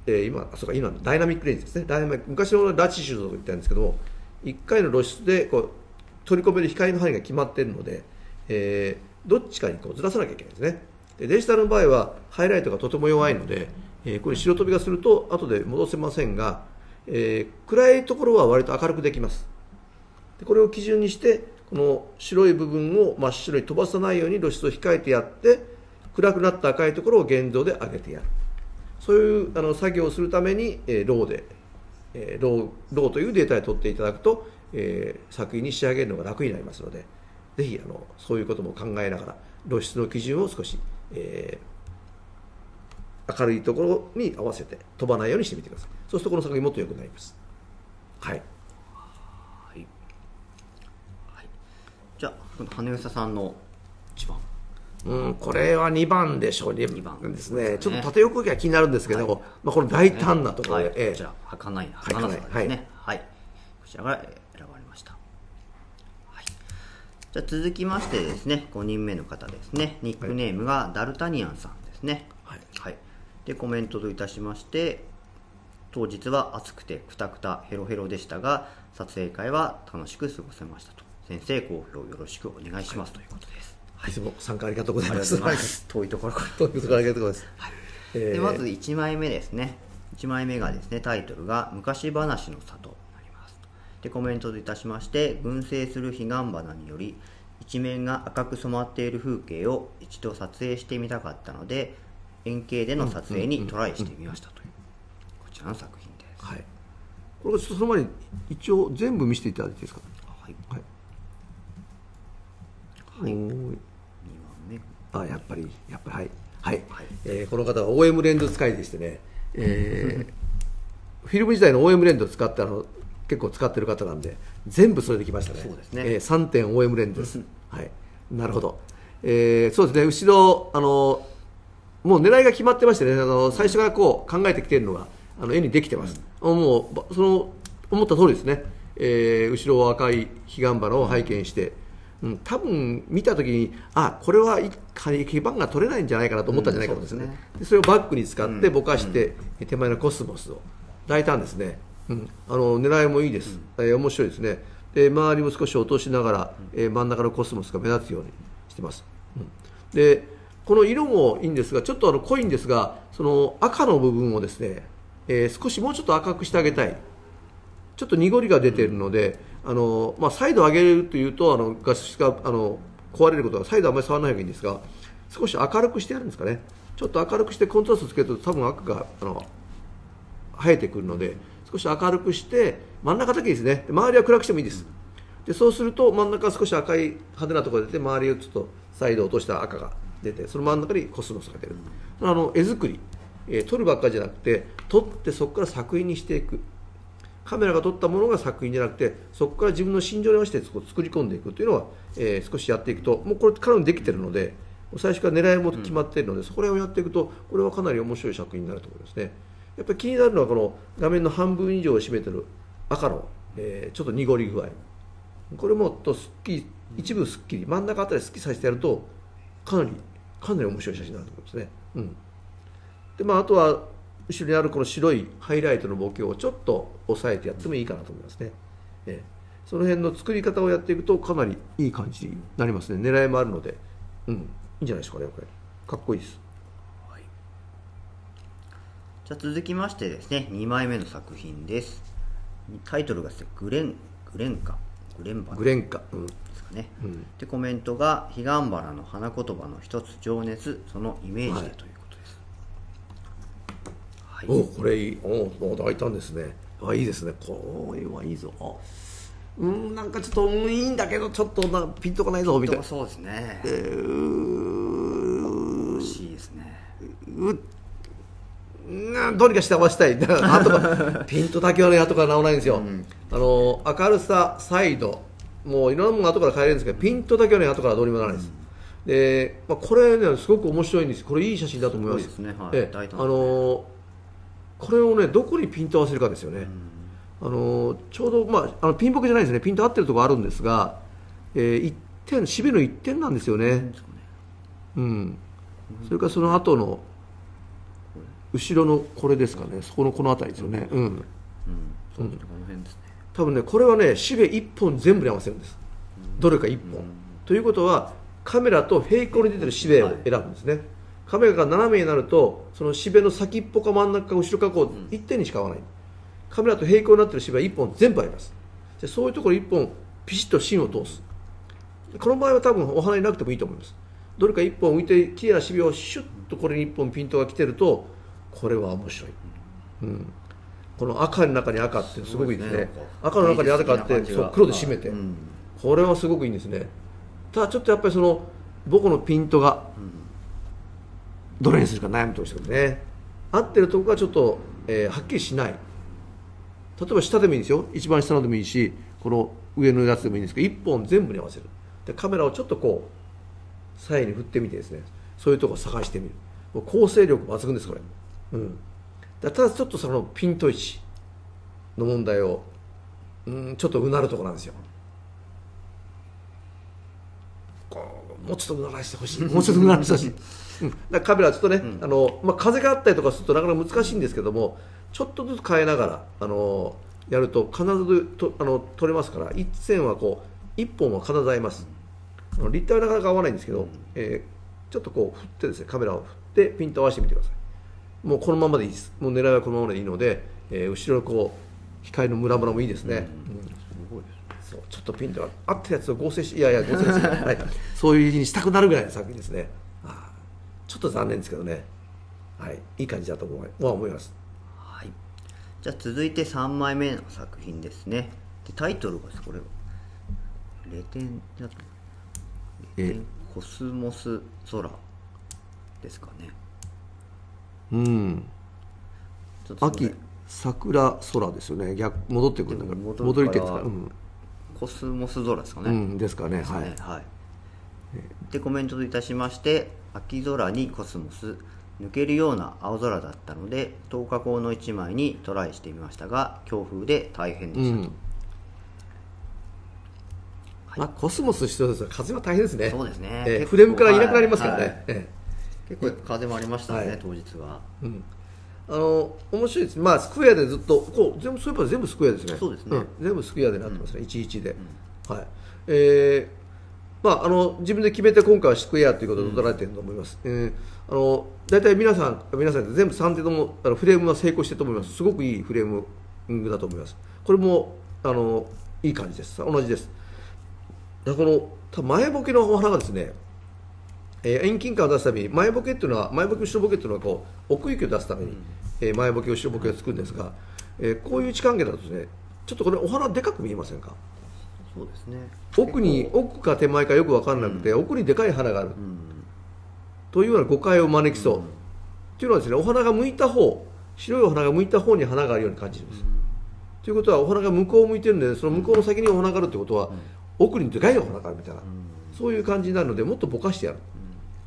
えー今そうか今のダイナミックレンズですね。ダイナミック昔のラチシュードと言ったんですけども1回の露出でこう取り込める光の範囲が決まっているので、えーどっちかにこうずらさなきゃいけないですね。でデジタルの場合はハイライトがとても弱いので、えーこれ白飛びがすると後で戻せませんが、えー暗いところは割と明るくできます。でこれを基準にしてこの白い部分を真っ白に飛ばさないように露出を控えてやって暗くなった赤いところを現像で上げてやる。そういうあの作業をするために、えーローで、えーローローというデータで取っていただくと、えー作品に仕上げるのが楽になりますのでぜひあのそういうことも考えながら露出の基準を少し、えー明るいところに合わせて飛ばないようにしてみてください。そうするとこの作品もっと良くなります。はいはいはい、じゃあ羽生さんの一番。うん、これは2番でしょうね、二番ですね、ちょっと縦横が気になるんですけど、はい。まあ、この大胆なところで、はい、ええ。こちら儚い儚い。儚さですね。はい、こちらがえー選ばれました、はい、じゃあ続きましてですね5人目の方ですね。ニックネームがダルタニアンさんですね。はい。はい、でコメントといたしまして当日は暑くてくたくたヘロヘロでしたが撮影会は楽しく過ごせましたと先生好評よろしくお願いします、ということです。い。つも参加ありがとうございます。遠いところからということでありがとうござい。ます。えー。でまず1枚目ですね。1枚目がですねタイトルが「昔話の里」になりますでコメントといたしまして群生する彼岸花により一面が赤く染まっている風景を一度撮影してみたかったので円形での撮影にトライしてみましたというこちらの作品です。はい。これその前に一応全部見せていただいていいですか？はいはい。はい。2番目。あ、やっぱり、やっぱり、はい。はい。はい。えーこの方は OM レンズ使いでしてね、えー フィルム時代の OM レンズを使ってあの結構使ってる方なんで全部それできましたね。そうですね。えー、3点 OM レンズ。です、はい、なるほど、えーそうですね。後ろあのもう狙いが決まってましてね。あの最初からこう考えてきているのがあの絵にできてます、もうばその思った通りですね、えー後ろ赤い彼岸花を拝見して、うん、多分見た時にあこれはい基盤が取れないんじゃないかなと思ったんじゃないかと思うんですね,、うんでそれをバックに使ってぼかして、手前のコスモスを大胆ですね、うん、あの狙いもいいです、えー面白いですね。で周りも少し落としながら、えー真ん中のコスモスが目立つようにしてます、うん。でこの色もいいんですがちょっとあの濃いんですがその赤の部分をですね、えー少しもうちょっと赤くしてあげたい。ちょっと濁りが出ているので、あのまあ、再度上げるというとあの画質があの壊れることが再度あまり触らない方がいいんですが少し明るくしてやるんですかね。ちょっと明るくしてコントラストつけると多分赤があの生えてくるので少し明るくして真ん中だけですね。周りは暗くしてもいいです。でそうすると真ん中は少し赤い派手なところが出て周りをちょっと再度落とした赤が出てその真ん中にコスモスが出る。あの絵作り、えー撮るばっかりじゃなくて撮ってそこから作品にしていく。カメラが撮ったものが作品じゃなくてそこから自分の心情に合わせて作り込んでいくというのは、えー少しやっていくともうこれ彼女できているので最初から狙いも決まっているので、そこら辺をやっていくとこれはかなり面白い作品になると思いますね。やっぱり気になるのはこの画面の半分以上を占めてる赤の、えーちょっと濁り具合。これもっとすっきり一部すっきり真ん中あたりすっきりさせてやるとかなりかなり面白い写真になると思いますね、うん。でまあ、あとは後ろにあるこの白いハイライトのボケをちょっと抑えてやってもいいかなと思いますね、ええ。その辺の作り方をやっていくとかなりいい感じになりますね。狙いもあるので、うん、いいんじゃないでしょうかねこれかっこいいです。じゃあ続きましてですね2枚目の作品です。タイトルがですねグレングレンカ。グレンバグレンカ、うん。ですかね、うん。でコメントが「彼岸花の花言葉の一つ情熱そのイメージで」はいという。ことです、はい。おこれいい。おお大胆ですね。あいいですね。これはいいぞ。あ。うんなんかちょっと、うん、いいんだけどちょっとなピンとこないぞみたいな。そうですね。えー欲しいですね。うなどうにかして合わせたい。だから後がピントだけはね後から直らないんですよ、あの明るさサイド。もういろんなものが後から変えれるんですけどピントだけはね後からどうにもならないです、で、まあ、これねすごく面白いんです。これいい写真だと思います。ね。はい。あのこれをねどこにピント合わせるかですよね、あのちょうど、まあ、あのピンボケじゃないですね。ピント合ってるところあるんですが、えー、1点シベの1点なんですよね、うん、それからその後の後ろのこれですかね。そこのこの辺りですよね、うん、うん。そうですねこの辺ですね。多分ねこれはねシベ1本全部に合わせるんですどれか1本、ということはカメラと平行に出てるシベを選ぶんですね、カメラが斜めになるとそのシベの先っぽか真ん中か後ろかこう1点にしか合わない。カメラと平行になってるシベは1本全部あります。でそういうところ1本ピシッと芯を通す。この場合は多分お花になくてもいいと思います。どれか1本浮いて綺麗なシベをシュッとこれに1本ピントが来てるとこれは面白い、うん、この赤の中に赤ってすごくいいですね。ね赤の中に赤ってそう黒で締めて、うん。これはすごくいいんですね。ただちょっとやっぱりその僕のピントがどれにするか悩むところですね。合ってるとこがちょっと、えーはっきりしない。例えば下でもいいんですよ。一番下のでもいいしこの上のやつでもいいんですけど1本全部に合わせる。でカメラをちょっとこう左右に振ってみてですね。そういうとこを探してみる。もう構成力抜群ですこれ、うん、だただちょっとそのピント位置の問題を、うん、ちょっとうなるとこなんですよ。こうもうちょっとうならしてほしい。もうちょっとうならしてほしい、うん、カメラはちょっとね、あのまあ、風があったりとかするとなかなか難しいんですけどもちょっとずつ変えながらあのやると必ずとあの撮れますから一線はこう一本は必ず合います。あの立体はなかなか合わないんですけど、えーちょっとこう振ってですねカメラを振ってピント合わせてみてください。もうこのままでいいです。もう狙いはこのままでいいので、えー後ろのこう光のムラムラもいいですね、ちょっとピントが合ってるやつを合成しいやいや合成です、はい、そういうにしたくなるぐらいの作品ですねちょっと残念ですけどね。はい。いい感じだと思いまあ思います。はい、じゃあ続いて3枚目の作品ですね。でタイトルがこれレテンだとレテンコスモス空ですかね。うん。秋桜空ですよね。逆戻ってくるんだから戻りってですか、うん。コスモス空ですかね、うん、ですかね。はい。ね。はい。でコメントといたしまして秋空にコスモス抜けるような青空だったので10日後の1枚にトライしてみましたが強風で大変でしたと、うん。まあ、コスモス一つですが風は大変ですね。そうですね。えーフレームからいなくなりますからね、はい。はいえ。結構風もありましたね、はい。当日は。えうん。あの面白いです。まあスクエアでずっとこう全部そういえば全部スクエアですね。そうですね。ん。全部スクエアでなってますね、11で、はい。えーまあ、あの自分で決めて今回はスクエアということで捉えていると思います、えーあの大体皆さん皆さん全部3点ともあのフレームは成功してると思います。すごくいいフレームだと思います。これもあのいい感じです。同じです。この前ボケのお花がですね、えー遠近感を出すために前ボケっていうのは前ボケ後ろボケっていうのはこう奥行きを出すために、えー前ボケ後ろボケを作るんですが、えーこういう位置関係だとですねちょっとこれお花でかく見えませんか？そうですね。奥に奥か手前かよく分かんなくて、奥にでかい花がある、うん。というような誤解を招きそう、というのはですねお花が向いた方白いお花が向いた方に花があるように感じるんです、ということはお花が向こうを向いてるんでその向こうの先にお花があるってことは、奥にでかいお花があるみたいな、そういう感じになるのでもっとぼかしてやる、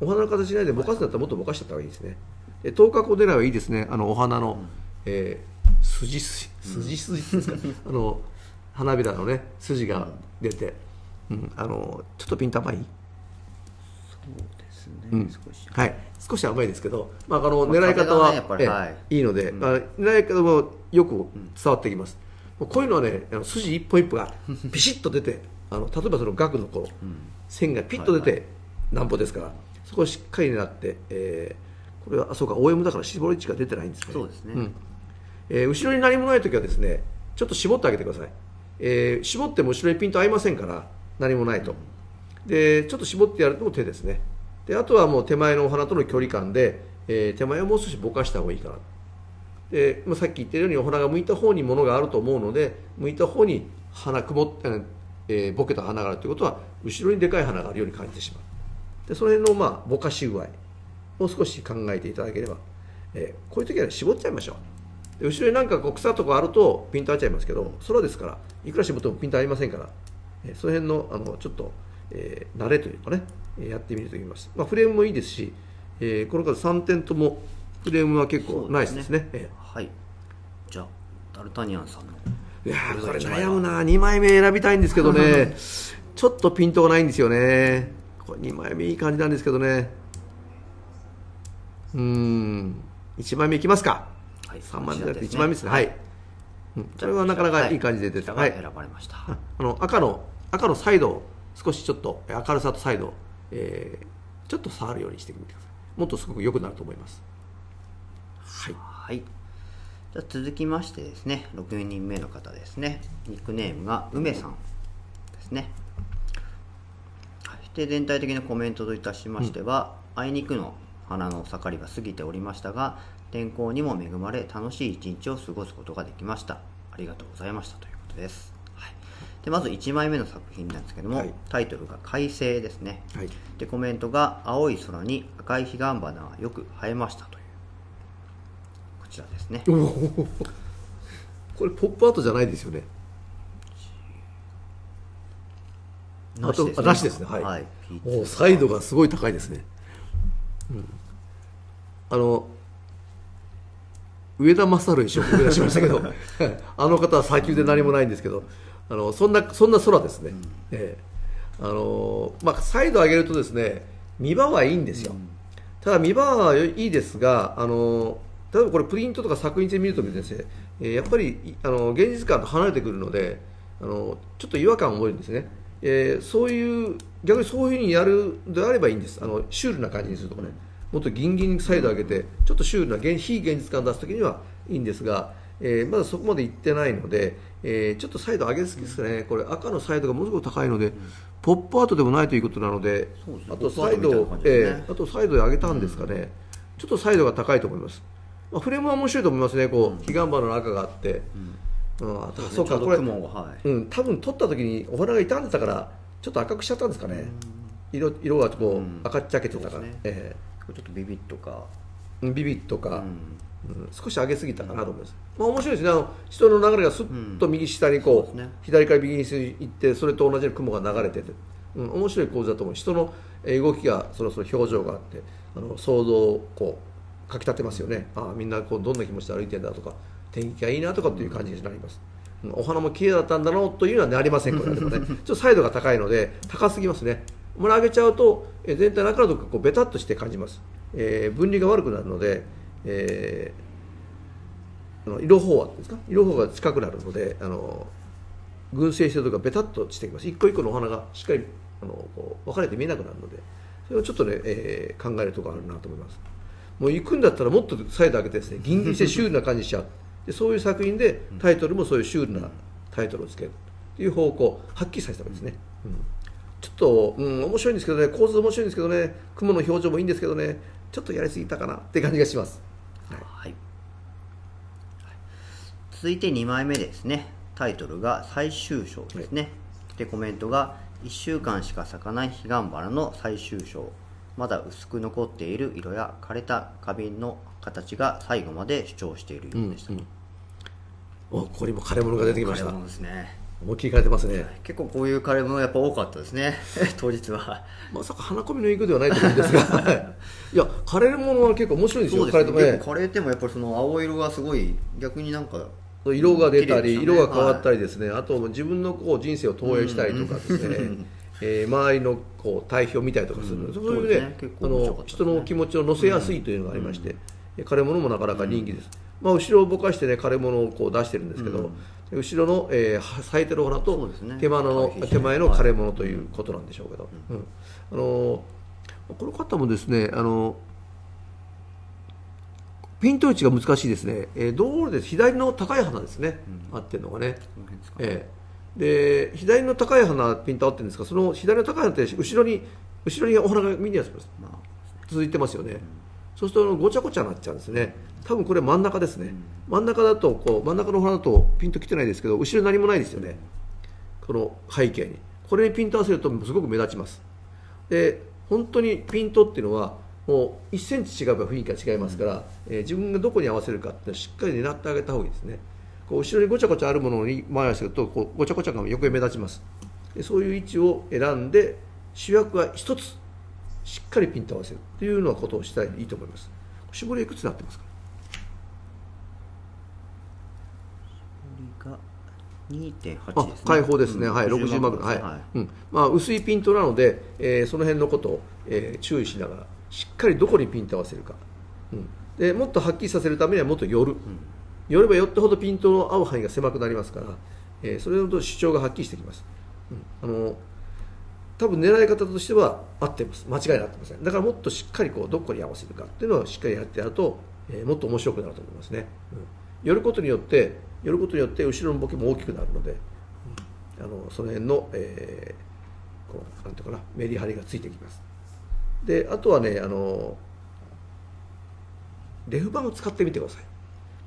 お花の形しないでぼかすんだったらもっとぼかしちゃった方がいいですね。で10日後狙いはいいですね。あのお花の、えー筋筋筋筋ですか、あの花びらのね筋が出て、うん、あのちょっとピント甘い？そうですね、うん。少し。はい、少し甘いですけど、まあ、あのまあ狙い方は、はい。いいので、あ狙い方もよく伝わってきます、もうこういうのはねあの筋一本一本が ピシッと出てあの例えばその額のこう、線がピッと出てなんぼですから、そこをしっかり狙って、えーこれはあそうか OM だから絞り位置が出てないんですね。そうですね。ん。えー後ろに何もない時はですねちょっと絞ってあげてください、えー絞っても後ろにピント合いませんから何もないと、でちょっと絞ってやるのも手ですね。であとはもう手前のお花との距離感で、えー手前をもう少しぼかした方がいいかな。で、まあ、さっき言ったようにお花が向いた方にものがあると思うので向いた方に花曇って、えーボケた花があるということは後ろにでかい花があるように感じてしまう。でその辺のまあぼかし具合を少し考えていただければ、えーこういう時は絞っちゃいましょう。で後ろになんかこう草とかあるとピント合っちゃいますけど空ですからいくら絞ってもピントありませんから、えーその辺のあのちょっと、えー慣れというかね、えーやってみるといいます、まあ、フレームもいいですし、えーこの方3点ともフレームは結構ナイスですね。えはい。じゃあダルタニアンさんの。ーいやーこれ悩むな2枚目選びたいんですけどね。ちょっとピントがないんですよね。これ2枚目いい感じなんですけどね。うーん。1枚目いきますか。はい。3枚目じゃなくてこちらですね。1枚目ですね。はい、うん、これはなかなかい。い感じで出てはい。選ばれました、あの赤の赤のサイドを少しちょっと明るさとサイドを、えーちょっと触るようにしてみてください。もっとすごく良くなると思います。はい。はい。じゃあ続きましてですね、6人目の方ですね。ニックネームが梅さんですね。はい。で全体的なコメントといたしましては、あいにくの花の盛りは過ぎておりましたが、天候にも恵まれ楽しい一日を過ごすことができました。ありがとうございましたということです。はい、でまず1枚目の作品なんですけども、はい。タイトルが「快晴」ですね。はい。でコメントが「青い空に赤い彼岸花がよく映えました」という。こちらですね。これポップアートじゃないですよね。あとあなしですね。はい、はい、サイドがすごい高いですね、うん、あの上田勝一生懸命出しましたけどあの方は砂丘で何もないんですけどあのそんなそんな空ですね、ええ。あのまあ、サイド上げるとですね見場はいいんですよ、ただ見場はいいですがあの例えばこれプリントとか作品で見るときですね、えーやっぱりいあの現実感と離れてくるのであのちょっと違和感を覚えるんですね、えーそういう逆にそういうふうにやるであればいいんです。あのシュールな感じにするとかねもっとギンギンサイド上げてちょっとシュールな現非現実感を出すときにはいいんですが、えーまだそこまでいってないので、えーちょっとサイド上げすぎですね、これ赤のサイドがものすごく高いので、ポップアートでもないということなのでね。あとサイドね。えーあとサイドで上げたんですかね、ちょっとサイドが高いと思います、まあ、フレームは面白いと思いますね。こう彼岸花の赤があって、うん。あそうかこれ、はい。うん、多分撮った時にお花が傷んでたからちょっと赤くしちゃったんですかね、色色がこう、うん。赤っちゃけてたから、ね。えちょっとビビッとか、ービビッとか、うん。うん少し上げすぎたかなと思います、まあ、面白いですね。あの人の流れがすっと右下にこう,、そうですね。左から右に行ってそれと同じように雲が流れてて、うん、面白い構図だと思う人のえー動きがそろそろ表情があってあの想像をこうかきたてますよね。ああみんなこうどんな気持ちで歩いてんだとか天気がいいなとかっていう感じになります、うんお花も綺麗だったんだろうというのはなりませんこれはでもね。ちょっとサイドが高いので高すぎますねこれ上げちゃうと、えー全体中のとここうベタっとして感じます、えー分離が悪くなるので、えーあの色飽和ですか？色飽和が近くなるのであの群生してるとこがベタっとしてきます。一個一個のお花がしっかりあのこう分かれて見えなくなるのでそれをちょっとね、えー考えるところあるなと思います。もう行くんだったらもっとサイド上げてですねギンギンしてシュールな感じしちゃう。でそういう作品でタイトルもそういうシュールなタイトルをつける。という方向はっきりさせたわけですね、うん。ちょっと、うん、面白いんですけどね構図面白いんですけどね雲の表情もいいんですけどねちょっとやりすぎたかなって感じがします、はい。はい。続いて2枚目ですね。タイトルが最終章ですね、でコメントが1週間しか咲かない彼岸花の最終章。まだ薄く残っている色や枯れた花瓶の形が最後まで主張しているようでした、おここにも枯れ物が出てきました。枯れ物ですね思いっきり枯れてますね。結構こういう枯れ物やっぱ多かったですね。当日は。まさか花込みの行くではないと思うんですが。いや枯れるものは結構面白いんですよね。枯れてもね。てもやっぱりその青色がすごい逆になんか色が出たり、ね。色が変わったりですね、あと自分のこう人生を投影したりとかですね、えー周りのこう対比を見たりとかする、うん。そういうねね。あの人の気持ちを乗せやすいというのがありまして、枯れ物もなかなか人気です、まあ、後ろをぼかしてね枯れ物をこう出してるんですけど、後ろの、えー咲いてるお花と手間の対比して手前の枯れ物ということなんでしょうけど、うん。あのこの方もですねあのピント位置が難しいですね、えー、道路で左の高い花ですね、合ってるのがね、ええで左の高い花ピント合ってるんですがその左の高い花って後ろに後ろにお花が見にやすいます。まあ。続いてますよね、そうするとごちゃごちゃになっちゃうんですね。多分これ真ん中ですね、真ん中だとこう真ん中のお花だとピント来てないですけど後ろ何もないですよね。この背景に。これにピント合わせるとすごく目立ちます。で本当にピントっていうのはもう1センチ違えば雰囲気が違いますから、えー自分がどこに合わせるかってしっかり狙ってあげた方がいいですね。こう後ろにごちゃごちゃあるものに前合わせるとこうごちゃごちゃが横に目立ちます。でそういう位置を選んで主役は一つしっかりピント合わせるというようなことをしたらいいと思います。絞りいくつになってますか？これが2.8あですね。開放ですね、うんはい、60マーク、はい。はい。うん。まあ、薄いピントなので、えーその辺のことを、えー注意しながらしっかりどこにピント合わせるか、うん、でもっとはっきりさせるためにはもっと寄る、寄れば寄ったほどピントの合う範囲が狭くなりますから、えーそれほど主張がはっきりしてきます、うん、あの多分狙い方としては合ってます。間違いなってません。だからもっとしっかりこうどこに合わせるかっていうのをしっかりやってやると、えーもっと面白くなると思いますね、うん、寄ることによって寄ることによって後ろのボケも大きくなるので、うん。あのその辺の、えーこうなんていうかなメリハリがついてきます。であとはねあのレフ板を使ってみてください。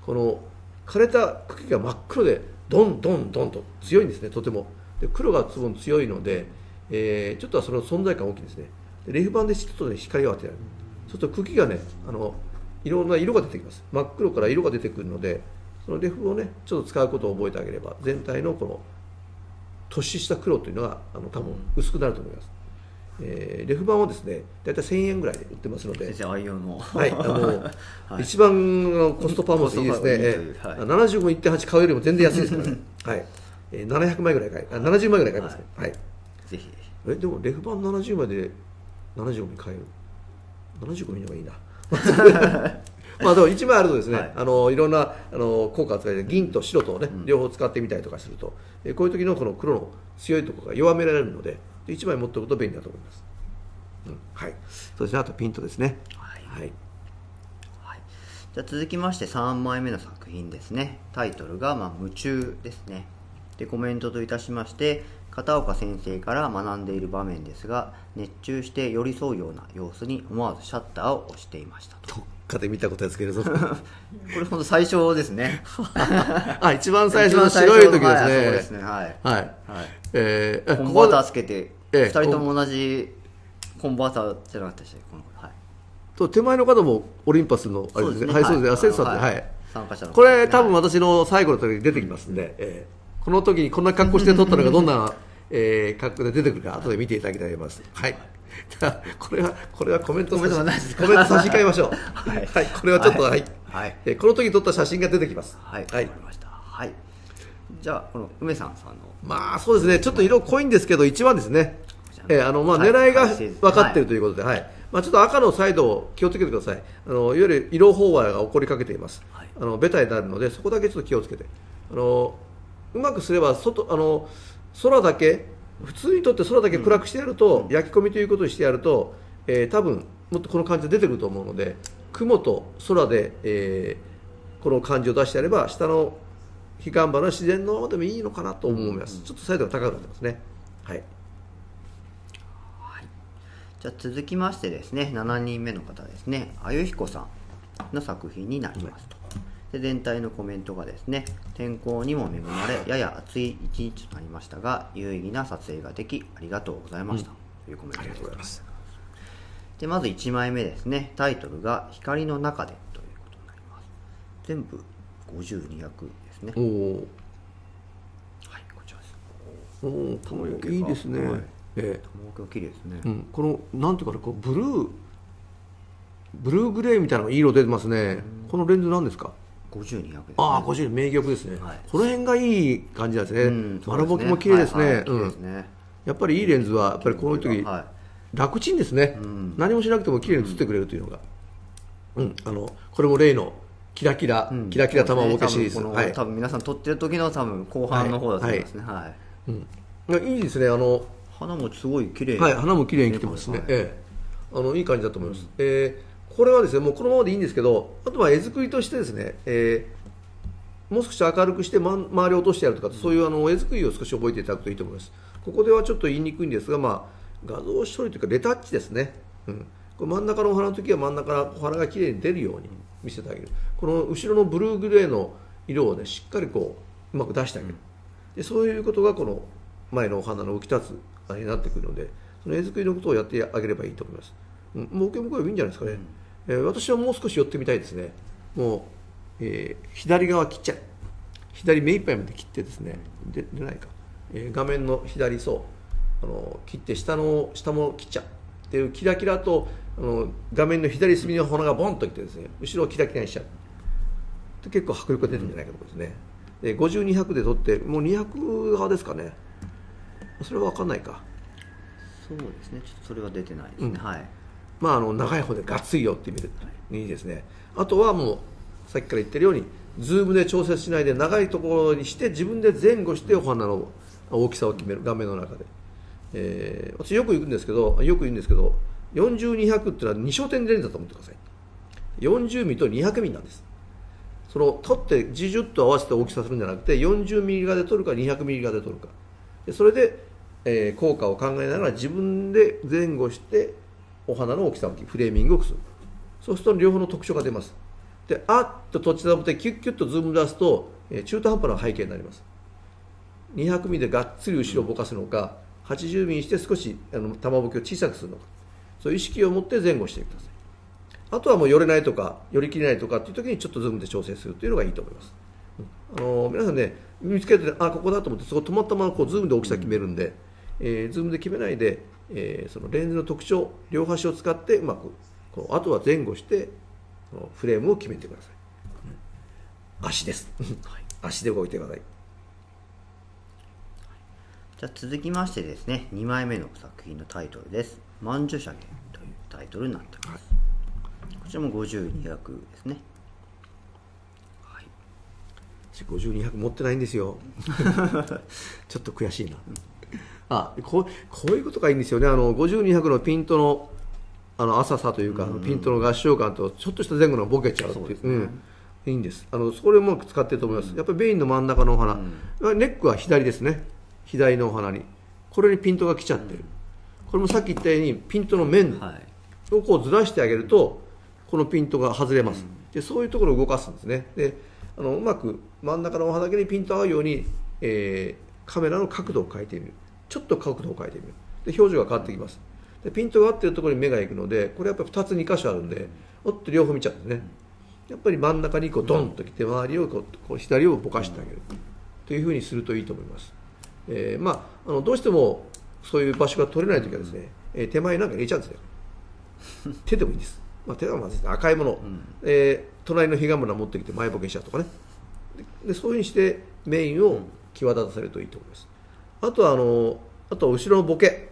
この枯れた茎が真っ黒でドンドンドンと強いんですねとても。で黒がつぶん強いので、えーちょっとはその存在感大きいですね。でレフ板でちょっと、ね、光を当てられる。そうすると茎がねあのいろんな色が出てきます。真っ黒から色が出てくるのでそのレフをねちょっと使うことを覚えてあげれば全体のこの突出した黒というのがあの多分薄くなると思います、えーレフ板はですね大体1000円ぐらいで売ってますので。先生愛用の。はい、あの、はい。一番のコストパフォーマンスいいですね。いいといはいー75.18買うよりも全然安いですからね。はい。えー、700枚ぐらい買い、あ70枚ぐらい買いますね。はい。ぜひえ、でもレフ板70枚で75枚買える。75枚の方がいいな。まあでも1枚あるとですね、はいあのいろんなあの効果を使って銀と白とね、両方使ってみたりとかすると、えーこういう時のこの黒の強いところが弱められるので、で1枚持っておくと便利だと思います。うん、はい。そうですね。あとピントですね。はいはい。はい、じゃあ続きまして3枚目の作品ですねタイトルが、まあ「夢中」ですねでコメントといたしまして片岡先生から学んでいる場面ですが熱中して寄り添うような様子に思わずシャッターを押していましたと。どっかで見たことやつけるぞ。これ本当最初ですね。あ、一番最初の白い時ですね。はいそうですね。はい、はい。はい、えー、コンバーターこつけてええ2人とも同じコンバーターじゃなかったでしたこの子はい。と手前の方もオリンパスのあれですね。はいそうですね、センサーで、ははい。い参加者のこれ多分は私の最後の時に出てきますんで、えーこの時にこんな格好して撮ったのがどんな、えー格好で出てくるか後で見ていただきたいと思います。はい。じゃあこれはこれはコメントコメント差し替えましょう。ははい。い、これはちょっとはい、はい。えーこの時に撮った写真が出てきます。はい、はい。わかりました。はい。じゃあ、この梅さんさんの。まあそうですね、ちょっと色濃いんですけど、一番ですね、えーあのまあ、はい狙いがはい分かっているということで、はい。まあ、ちょっと赤のサイドを気をつけてください、あのいわゆる色飽和が起こりかけています、はい。あのベタになるので、そこだけちょっと気をつけて、あのうまくすれば外あの空だけ、普通にとって空だけ暗くしてやると、焼き込みということにしてやると、えー多分もっとこの感じで出てくると思うので、雲と空で、えーこの感じを出してやれば、下の彼岸花の自然のままでもいいのかなと思います、ちょっとサイドが高くなってますね。はい。じゃあ、続きましてですね、7人目の方ですね、あゆひこさんの作品になりますと。で全体のコメントがですね、天候にも恵まれ、やや暑い一日となりましたが、有意義な撮影ができ、ありがとうございました。というコメントありがとうございでます。す。でまず1枚目ですね。タイトルが「光の中で」ということになります。全部52役ですね。おおはいこちらです。おー玉よけが。いいですね、はい。え玉置が綺麗ですね、えうん、このなんていうかなこうブルーブルーグレーみたいなのがいい色出てますね、このレンズなんですか？52役です、ね、ああ50名玉ですね、はい。この辺がいい感じなんですね、うんマラボキも綺麗ですね、やっぱりいいレンズはやっぱりこういう時、は楽ちんですね、うん。何もしなくても綺麗に写ってくれるというのが、うん。あのこれも例のキラキラ、いうん。キラキラ玉ボケシリーズ、はい。多分皆さん撮ってる時の多分後半の方だと思いますね。はい、うん、いいですね。あの花もすごい綺麗はい、花も綺麗に来てますね、はい。ええ。あのいい感じだと思います、えーこれはですねもうこのままでいいんですけどあとは絵作りとしてですね、えーもう少し明るくして、ま、周りを落としてやるとか、そういうあの絵作りを少し覚えていただくといいと思います。ここではちょっと言いにくいんですが、まあ、画像処理というかレタッチですね、うん、これ真ん中のお花の時は真ん中からお花が綺麗に出るように見せてあげる。この後ろのブルーグレーの色をねしっかりこううまく出してあげる、でそういうことがこの前のお花の浮き立つあれになってくるのでその絵作りのことをやってあげればいいと思います、うん、もうけ向こうはいいんじゃないですかね、えー私はもう少し寄ってみたいですね。もう、えー左側切っちゃう。左目いっぱいまで切ってですね。で出ないか、えー画面の左そうあの切って下の下も切っちゃう。っていうキラキラとあの画面の左隅の花がボンときてですね。後ろをキラキラにしちゃう。で結構迫力が出るんじゃないかと思いますね。で5200で撮ってもう200派ですかね。それは分かんないか。そうですね。ちょっとそれは出てないですね、うん。はいまあ、あの長い方でがっつり寄ってみるいいですね。あとはもうさっきから言ってるようにズームで調節しないで長いところにして自分で前後してお花の大きさを決める画面の中で、えー私よく言うんですけどよく言うんですけど40200っていうのは2焦点レンズだと思ってください。40ミリと200ミリなんです。その取ってジジュッと合わせて大きさするんじゃなくて40ミリ側で撮るか200ミリ側で撮るか。でそれで、えー効果を考えながら自分で前後してお花の大きさをフレーミングをする。そうすると両方の特徴が出ます。であっととっちたぼってキュッキュッとズーム出すと、えー中途半端な背景になります。200ミリでがっつり後ろをぼかすのか80ミリして少しあの玉ぼけを小さくするのか。そういう意識を持って前後してください。あとはもう寄れないとか寄り切れないとかっていう時にちょっとズームで調整するというのがいいと思います、あの皆さんね見つけてあここだと思ってそこ止まったままこうズームで大きさ決めるんで、えーズームで決めないで、えーそのレンズの特徴両端を使ってうまくこうあとは前後してそのフレームを決めてください、うん。足です、足で動いてください。じゃあ続きましてですね2枚目の作品のタイトルです「曼珠社言」というタイトルになってます、こちらも52役ですね。はい。私5200持ってないんですよ。ちょっと悔しいなあこうこういうことがいいんですよね。あの5200のピントのあの浅さというか、ピントの合唱感とちょっとした前後のボケちゃうっていう。ん、いいんです。あのそれもうまく使ってると思います、やっぱりメインの真ん中のお花、ネックは左ですね。左のお花に。これにピントが来ちゃってる、これもさっき言ったようにピントの面はい。をこうずらしてあげるとこのピントが外れます、でそういうところを動かすんですね。であのうまく真ん中のお花だけにピント合うように、えーカメラの角度を変えてみるちょっと角度を変えてみるで表情が変わってきます。でピントが合ってるところに目が行くのでこれやっぱり2つ2箇所あるんでおっと両方見ちゃうんですね。やっぱり真ん中にこうドンと来て周りをこうこう左をぼかしてあげる。というふうにするといいと思います、えーまあ、あのどうしてもそういう場所が取れない時はですね、えー手前になんか入れちゃうんですよ。手でもいいんです、まあ、手はまず赤いもの、えー隣の彼岸花持ってきて前ボケしちゃうとかね。ででそういうふうにしてメインを際立たせるといいと思います、あとはあのあとは後ろのボケ。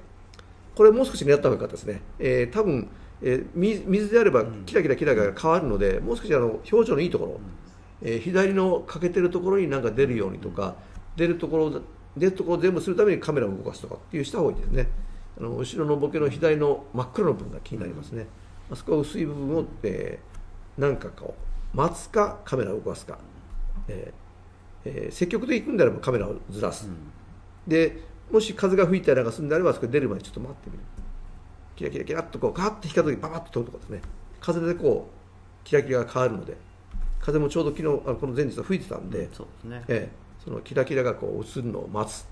これもう少し狙った方がよかったですね、えー多分、えー水水であればキラキラキラが変わるので、もう少しあの表情のいいところ、えー左の欠けてるところになんか出るようにとか、出るところ出るところを全部するためにカメラを動かすとかっていうした方がいいですね。あの後ろのボケの左の真っ黒の部分が気になりますね、あそこは薄い部分を、えーなんかこう待つかカメラを動かすか、えーえー積極的に行くんであればカメラをずらす、でもし風が吹いたりなんかするんであればあそこ出るまでちょっと待ってみる。キラキラキラっとこうガーッと光った時パパッと撮るとかですね。風でこうキラキラが変わるので風もちょうど昨日あこの前日は吹いてたんで、そうですね。ええ、そのキラキラがこう映るのを待つ、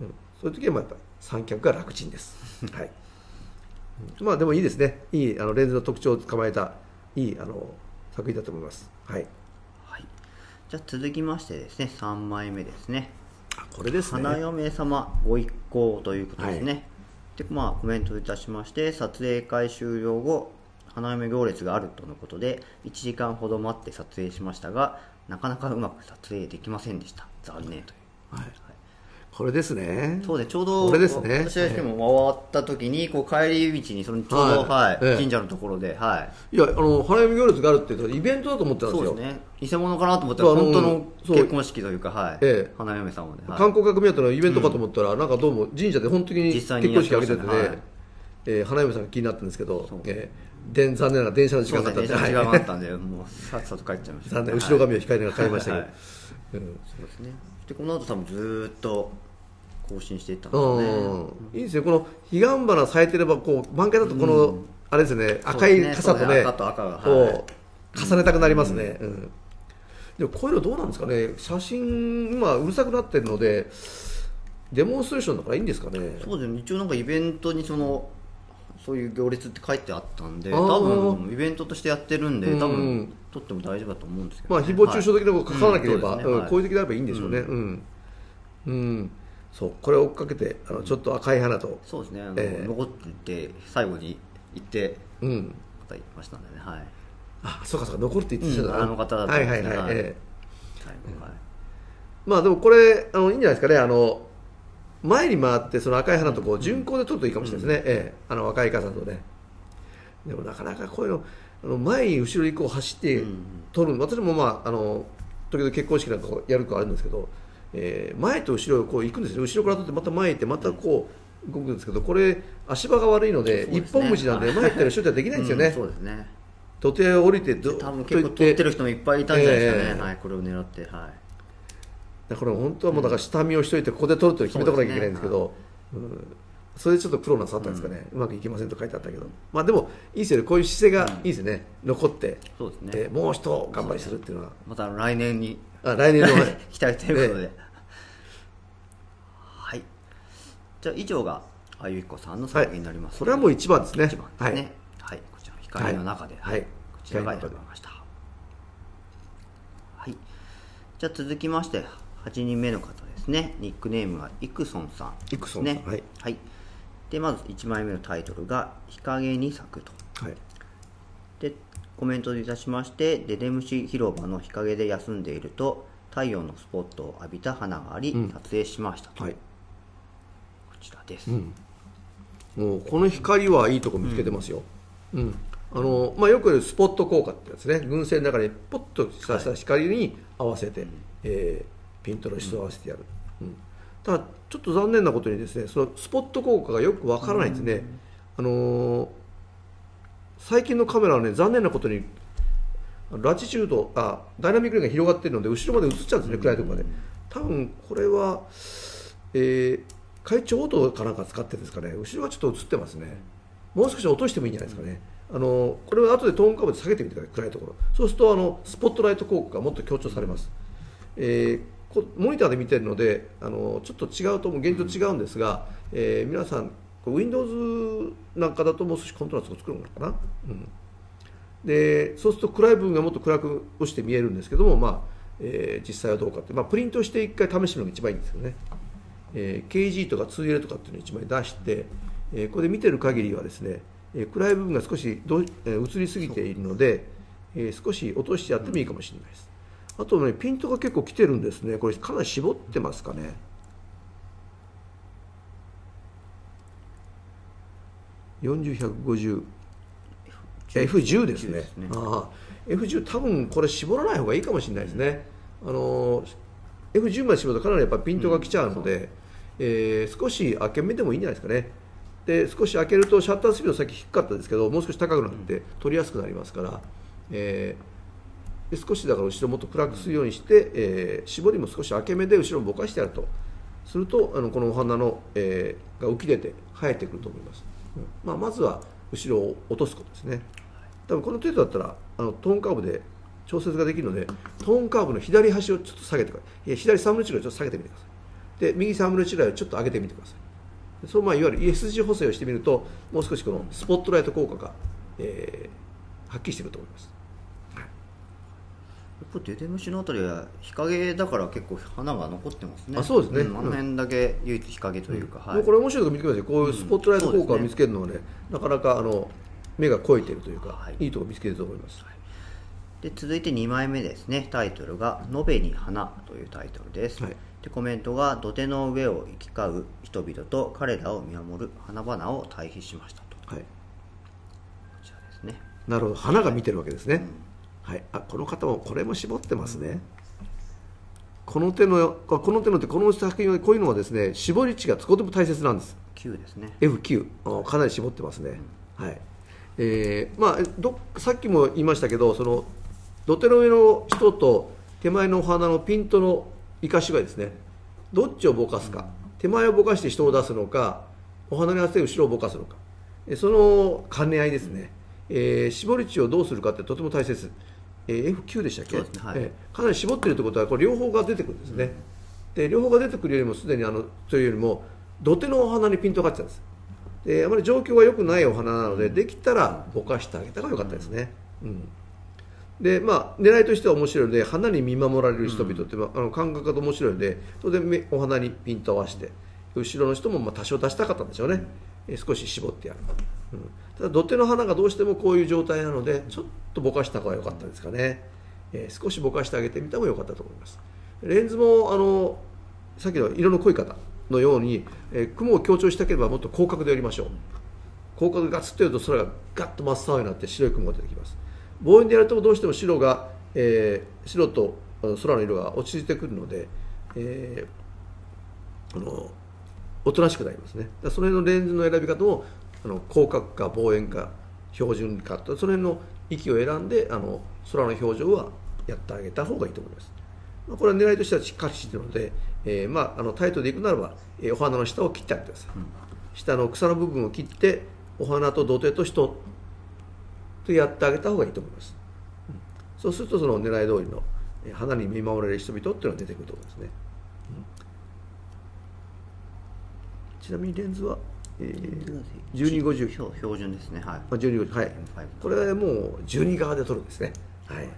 うん、そういう時はまっぱり三脚が楽ちんです、はい、うんまあでもいいですね。いいあのレンズの特徴を捕まえたいいあの作品だと思います。はい。はい。じゃあ続きましてですね3枚目ですね。あこれですね。花嫁様ご一行ということですね、はでまあコメントいたしまして撮影会終了後花嫁行列があるとのことで1時間ほど待って撮影しましたがなかなかうまく撮影できませんでした。残念という。はいこれですね。そうでちょうどこれですね。私がも回った時にこう帰り道にそのちょうど、はい。神社のところで、はい。いやあの花嫁行列があるっていうとイベントだと思ってたんですよ。そうですね。偽物かなと思ったら本当の結婚式というか、はい。ええ。花嫁様で、はい。観光客目当てのイベントかと思ったら、なんかどうも神社で本当に結婚式挙げててね、えー花嫁さんが気になったんですけどえーで残念ながら電車の時間だったんで、ですね時間があはいったんでもうさっさと帰っちゃいました。残念、はい後ろ髪を控えながら帰りましたけど、そうですね。でこの後多分ずーっと更新していったんうですね。ん。いいですよ、この彼岸花咲いてれば、こう満開だと、この、あれですね、赤い傘とね、赤と赤がこうはい。重ねたくなりますね。うん。でもこういうのどうなんですかね、写真、今、うるさくなってるので、デモンストレーションだからいいんですかね。そうですね。一応なんかイベントにそのそういう行列って書いてあったんで多分イベントとしてやってるんで多うん。分撮っても大丈夫だと思うんですけど、まあ、ね、誹謗中傷的なこと書かなければ、はい。うんね。はい。うんこういう時であればいいんでしょうね、うん。うんそうこれを追っかけてあのちょっと赤い花と、そうですね。あの、ええ。残って最後に行ってうん、方いましたんでね。はい。あそうかそうか残るって言ってたうんあの方だったはいんですね。はいはいはい、ええ。最後はい。まあでもこれあのいいんじゃないですかね。あの前に回ってその赤い花とこう順行で撮るといいかもしれないですね、ええ。あの赤い傘とね。でもなかなかこういうのあの前に後ろにこう走って撮る、私もまああの時々結婚式なんかをやるとあるんですけど、えー前と後ろをこう行くんですよ後ろから撮ってまた前行ってまたこう動くんですけどこれ足場が悪いのでね。一本道なんで前行ったり後ろ行ったりできないんですよね、うんそうですね。土手を降りてど多分結構撮っててる人もいっぱいいたんじゃないですかね、ええ。はいこれを狙って。はい。だから本当はもうだから下見をしといてここで撮ると決めとかなきゃいけないんですけどうん。それでちょっと苦労なさったんですかね、うまくいきませんと書いてあったけど。まあでもいいですよね。こういう姿勢がいいですね、残って、そうですね。えーもう一頑張りするっていうのは。また来年に。あ来年の 期待ということで、えはいじゃあ以上があゆいこさんの作品になります、これはもう一番ですね。一番ですね。はい、こちらの光の中で、はい。こちらが選びました。はい。じゃあ続きまして8人目の方ですね。ニックネームがイクソンさんイクソンさん。ねはい。はい、でまず1枚目のタイトルが「日陰に咲く」と。はい。でコメントでいたしましてデデムシ広場の日陰で休んでいると太陽のスポットを浴びた花があり、うん。撮影しましたと、はい。こちらです、うん。もうこの光はいいとこ見つけてますよ、うん。あのまあ、よくスポット効果ってやつね。群生の中にポッとさした光に合わせて、えーピントの質を合わせてやる、うん。ただちょっと残念なことにですねそのスポット効果がよくわからないんですね、あのー最近のカメラはね残念なことにラチチュードあダイナミックレンが広がっているので後ろまで映っちゃうんですね、暗いところまで。多分これは、えー、会長オートかなんか使ってですかね。後ろがちょっと映ってますね。もう少し落としてもいいんじゃないですかね、あのこれは後でトーンカムで下げてみてください。暗いところ。そうするとあのスポットライト効果がもっと強調されます、えーこモニターで見てるのであのちょっと違うと思う現状違うんですが、えー皆さんこれ Windows なんかだともう少しコントラストを作るのかな、うん、でそうすると暗い部分がもっと暗く押して見えるんですけども、まあえー実際はどうかって、まあ、プリントして一回試してみるのが一番いいんですよね、えー KG とか 2L とかっていうのを一枚出して、えーこれで見てる限りはですね、えー暗い部分が少しどう、えー映りすぎているので、えー少し落としてやってもいいかもしれないです。あとねピントが結構来てるんですね。これかなり絞ってますかね。40150 F10 ですね。ですね。ああ。F10 多分これ絞らない方がいいかもしれないですね、あの F10 まで絞るとかなりやっぱピントが来ちゃうので、えー少し開け目でもいいんじゃないですかね。で少し開けるとシャッタースピードさっき低かったですけどもう少し高くなって取りやすくなりますから、えーで少しだから後ろもっと暗くするようにして、えー絞りも少し開け目で後ろをぼかしてやると。するとあのこのお花の、えーが浮き出て生えてくると思います、うんまあ、まずは後ろを落とすことですね。多分この程度だったらあのトーンカーブで調節ができるのでトーンカーブの左端をちょっと下げてください。いや左3分の1ぐらいちょっと下げてみてくださいで右3分の1ぐらいをちょっと上げてみてください。でそうまあいわゆる ESG 補正をしてみるともう少しこのスポットライト効果が、えー発揮してくると思います。これデデムシのあたりは日陰だから結構花が残ってますね。あそうですね。ん。あの辺だけ唯一日陰というか、はい。もうこれ面白いとこ見てください。こういうスポットライト効果を見つけるのはね,、なかなかあの目が肥えてるというか、はい。い、いところ見つけると思います、で続いて2枚目ですね。タイトルが「延べに花」というタイトルです、はいでコメントが「土手の上を行き交う人々と彼らを見守る花々を対比しました」と。こはい、ちらですね。なるほど。花が見てるわけですね、はい、あこの方もこれも絞ってますね、この手のこの手のってこの作品はこういうのはですね絞り値がとても大切なんです。9ですね。F9 あかなり絞ってますね、はい。えーまあ、どさっきも言いましたけどその土手の上の人と手前のお花のピントの生かしがですね。どっちをぼかすか、手前をぼかして人を出すのかお花に合わせて後ろをぼかすのか。えその兼ね合いですね、えー絞り値をどうするかってとても大切、えー F9 でしたっけ、ねはい。えーかなり絞ってるってことはこれ両方が出てくるんですね、で両方が出てくるよりもすでにあのというよりも土手のお花にピントが合っちゃうんです。であまり状況が良くないお花なのでできたらぼかしてあげた方が良かったですね、うんでまあ、狙いとしては面白いので花に見守られる人々って、まああの感覚が面白いので当然めお花にピントを合わせて後ろの人もまあ多少出したかったんでしょうね、え少し絞ってやる、うん、ただ土手の花がどうしてもこういう状態なのでちょっとぼかした方が良かったですかね、えー少しぼかしてあげてみた方が良かったと思います。レンズもあのさっきの色の濃い方のように、えー雲を強調したければもっと広角でやりましょう。広角がガツッとやると空がガッと真っ青になって白い雲が出てきます望遠でやるとどうしても白が、えー白と空の色が落ち着いてくるので、えーあのおとなしくなりますね。だその辺のレンズの選び方もあの広角か望遠か標準かとその辺の域を選んであの空の表情はやってあげた方がいいと思います。まあこれは狙いとしてはしっかりしているので、えーまあ、あのタイトでいくならば、えーお花の下を切ってあげてください、下の草の部分を切ってお花と土手と人とやってあげた方がいいと思います、うんそうするとその狙い通りのえー花に見守られる人々っていうのが出てくると思いますね、うん。ちなみにレンズは、えー、1250標標準ですね。はい。あ1250はい。これはもう12側で撮るんですね。はい。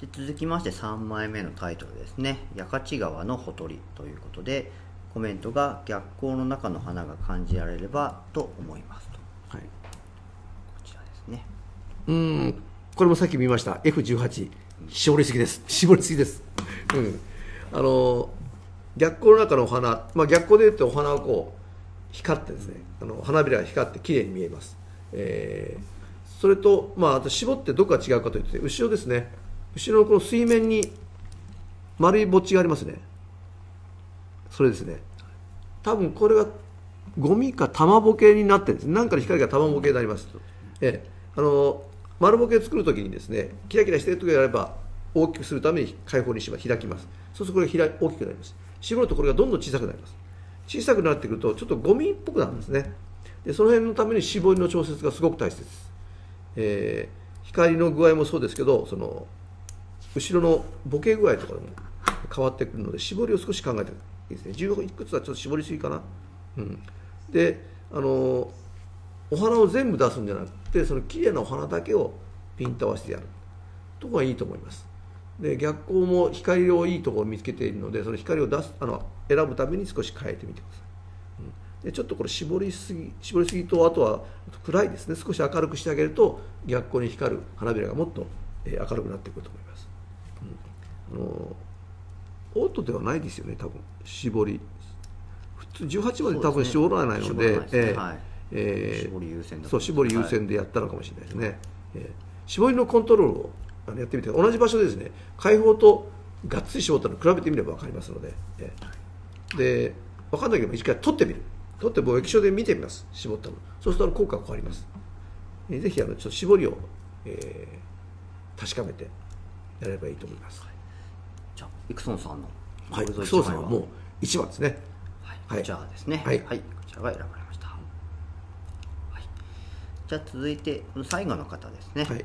で続きまして3枚目のタイトルですね「八勝川のほとり」ということでコメントが「逆光の中の花が感じられればと思います」とはいこちらですねうんこれもさっき見ました。F18 絞りすぎです。絞りすぎです、うん、あの逆光の中のお花、まあ、逆光でいうとお花をこう光ってですね。あの花びらが光って綺麗に見えます、えーそれと、まあ、あと絞ってどこが違うかというと後ろですね。後ろのこの水面に丸いぼっちがありますね。それですね。多分これはゴミか玉ボケになってるんです。何かの光が玉ボケになります、ええ、あの丸ボケを作るときにですねキラキラしているときがあれば大きくするために開放にします。開きます。そうするとこれが大きくなります。絞るとこれがどんどん小さくなります。小さくなってくるとちょっとゴミっぽくなるんですね。でその辺のために絞りの調節がすごく大切です、えー光の具合もそうですけどその後ろのボケ具合とかも変わってくるので絞りを少し考えてい。いですね。15いくつはちょっと絞りすぎかな。うん、であのお花を全部出すんじゃなくてその綺麗なお花だけをピント合わせてやる。とこがいいと思います。で逆光も光をいいところを見つけているのでその光を出すあの選ぶために少し変えてみてください、うん、でちょっとこれ絞りすぎ絞りすぎとあとは暗いですね。少し明るくしてあげると逆光に光る花びらがもっと、えー明るくなってくると思います、うん、あのオートではないですよね多分。絞り。普通18まで多分絞らないのでですね。えーはいえー絞り優先だとそう絞り優先でやったのかもしれないですね、えー絞りのコントロールをあのやってみて同じ場所でですね開放とがっつり絞ったのを比べてみれば分かりますので、えーで分かんなければ一回取ってみる。取ってもう液晶で見てみます絞ったの。そうすると効果が変わります、えーぜひあのちょっと絞りを、えー確かめてやればいいと思います。じゃあイクソンさんのはいゴールド一そうさんはもう一番ですね。はい、はい。こちらですね。はい。こちらが選ばれました、はい、じゃあ続いて最後の方ですね、はい。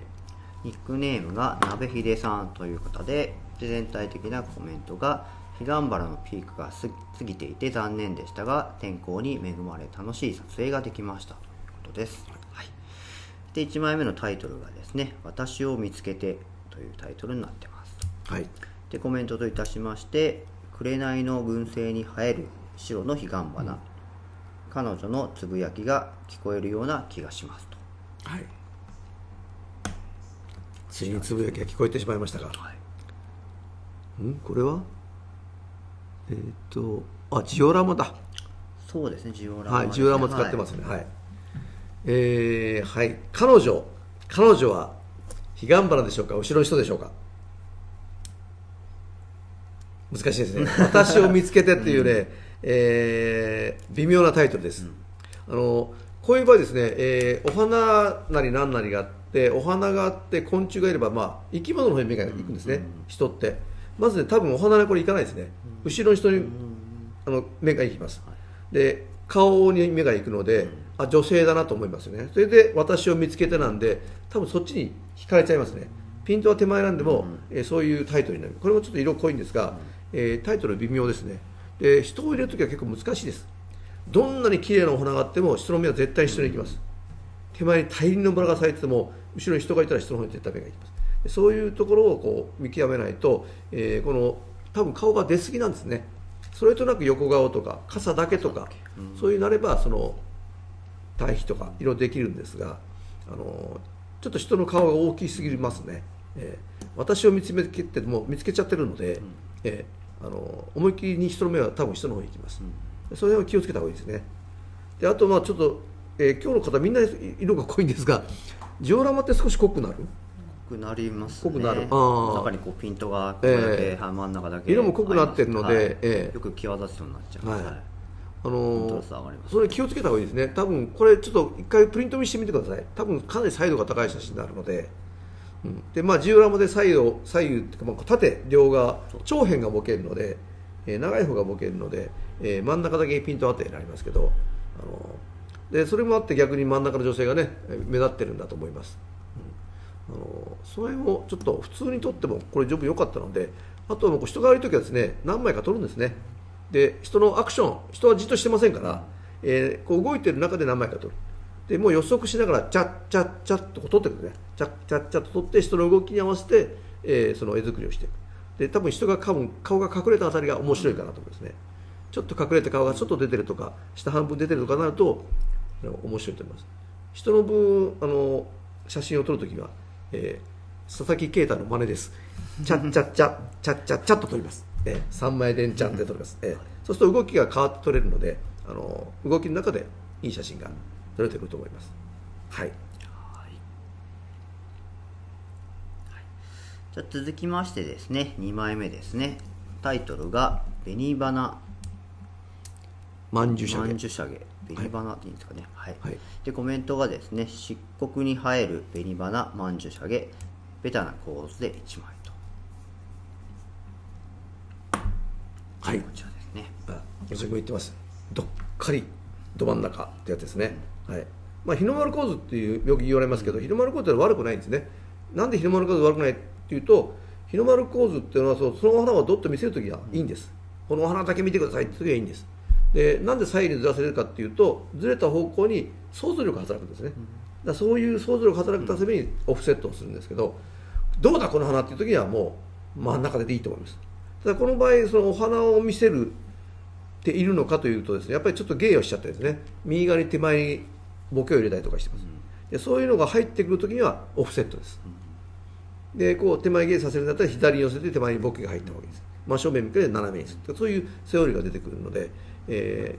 ニックネームが鍋秀さんという方でで全体的なコメントが彼岸原のピークが過ぎていて残念でしたが天候に恵まれ楽しい撮影ができました。ということです、はい、で1枚目のタイトルがですね「私を見つけて」というタイトルになってます。はい。でコメントといたしまして「紅の群生に映える白の彼岸花、彼女のつぶやきが聞こえるような気がします」と。はい。ついにつぶやきが聞こえてしまいましたが、はい。ん？これは？えっ、とあジオラマだ。そうですねジオラマね、はいジオラマ使ってますね。はい、えーはい。彼女。彼女は彼岸花でしょうか？後ろの人でしょうか？難しいですね。私を見つけてっていうね、えー微妙なタイトルです、あのこういう場合ですね、えーお花なり何なりがあってお花があって昆虫がいれば、まあ、生き物の方に目が行くんですね、人って。まずね多分お花にこれ行かないですね、後ろの人にあの目が行きます、で顔に目が行くので、あ女性だなと思いますよね。それで私を見つけてなんで多分そっちに惹かれちゃいますね。ピントは手前なんでも、えーそういうタイトルになる。これもちょっと色濃いんですが、えータイトル微妙ですね。で人を入れるときは結構難しいですどんなに綺麗なお花があっても人の目は絶対に人に行きます、手前に大輪のバラが咲いてても後ろに人がいたら人の方に絶対目が行きます。でそういうところをこう見極めないと、えーこの多分顔が出過ぎなんですね。それとなく横顔とか傘だけとか、そういうなればその対比とか色できるんですがあのちょっと人の顔が大きすぎますね、えー私を見つめけてもう見つけちゃってるので、えーあの思いっきりに人の目は多分人の方に行きます、それは気をつけた方がいいですね。であとまあちょっと、えー今日の方みんな色が濃いんですがジオラマって少し濃くなる？濃くなりますね。濃くなる。中にこうピントがこれだけ、え真ん中だけ色も濃くなってるのではいええ。よく際立つようになっちゃう、はい。はい。あのーそれ気をつけた方がいいですね。多分これちょっと一回プリント見してみてください。多分かなり彩度が高い写真になるので、うん、でまあジオラマで左右左右っていうか、まあ、縦両側長辺がボケるので、えー長い方がボケるので、えー真ん中だけピントあってになりますけどあのでそれもあって逆に真ん中の女性がね目立ってるんだと思います、うん。あのーそれをちょっと普通に撮ってもこれ十分良かったのであとはもう人が悪い時はですね何枚か撮るんですね。で人のアクション人はじっとしてませんから、えーこう動いてる中で何枚か撮る。でもう予測しながらチャッチャッチャッと撮ってくるね。チャッチャッチャッと撮って人の動きに合わせて、えーその絵作りをしていく。で多分人が多分顔が隠れたあたりが面白いかなと思いますね。ちょっと隠れて顔がちょっと出てるとか下半分出てるとかなると面白いと思います。人の分あの写真を撮るときは、えー佐々木啓太の真似です。チャッチャッチャッチャッチャッチャッと撮ります、えー、3枚連チャンで撮ります、えーそうすると動きが変わって撮れるのであの動きの中でいい写真が撮れてくると思います。はい。じゃあ続きましてですね2枚目ですね。タイトルが「紅花まんじゅうしゃげ。まんじゅしゃげ」紅花っていいんですかね。はい、はい。でコメントがですね「漆黒に映える紅花まんじゅしゃげ。ベタな構図で1枚と」はい。こちらですね。あ私も言ってます。どっかりど真ん中ってやつですね、はい。まあ、日の丸構図っていうよく言われますけど、日の丸構図は悪くないんですね。なんで日の丸構図悪くないっていうと日の丸構図っていうのはそのお花をどっと見せるときはいいんです。このお花だけ見てくださいって時はいいんですでなんで左右にずらせるかっていうとずれた方向に想像力が働くんですね、だそういう想像力が働くためにオフセットをするんですけど、どうだこの花っていう時にはもう真ん中でいいと思います。ただこの場合そのお花を見せるっているのかというとですねやっぱりちょっと芸をしちゃってですね右側に手前にボケを入れたりとかしてます、でそういうのが入ってくる時にはオフセットです、でこう手前芸させるんだったら左に寄せて手前にボケが入ったわけです。真正面向けて斜めにするそういうセオリーが出てくるので、え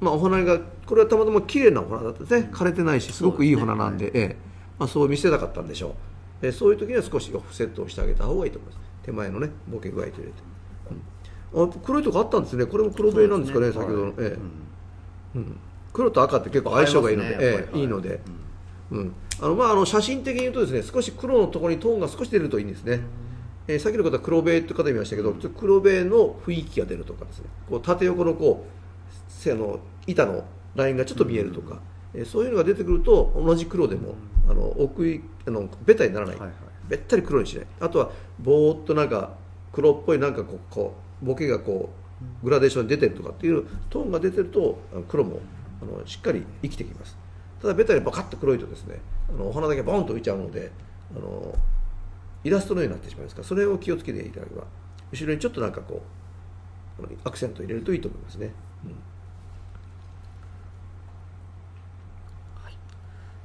ーまあ、お花がこれはたまたま綺麗なお花だったんですね。枯れてないしすごくいい花なんでええ。まあ、そう見せたかったんでしょう、でそういう時には少しオフセットをしてあげた方がいいと思います。手前のねボケ具合と入れて、うん、あ黒いとこあったんですね。これも黒ベイなんですかねね。先ほどの、ええ。うん。うん。黒と赤って結構相性がいいので、ね。ええいいので、うん。あのまあ、あの写真的に言うとですね少し黒のところにトーンが少し出るといいんですね、えーさっきの方は黒ベイという方見ましたけど、ちょっと黒ベイの雰囲気が出るとかですね。こう縦横のこうせあの板のラインがちょっと見えるとか、えーそういうのが出てくると同じ黒でも、あの奥いあのベタにならない、はいはい。べったり黒にしない。あとはぼーっとなんか黒っぽいなんかこうこうボケがこうグラデーションに出てるとかっていうトーンが出てると黒もあのしっかり生きてきます。ただベタにバカッと黒いとですねあのお花だけボンと浮いちゃうのであのイラストのようになってしまいますからそれを気をつけていただけば後ろにちょっとなんかこうアクセントを入れるといいと思いますね、うん。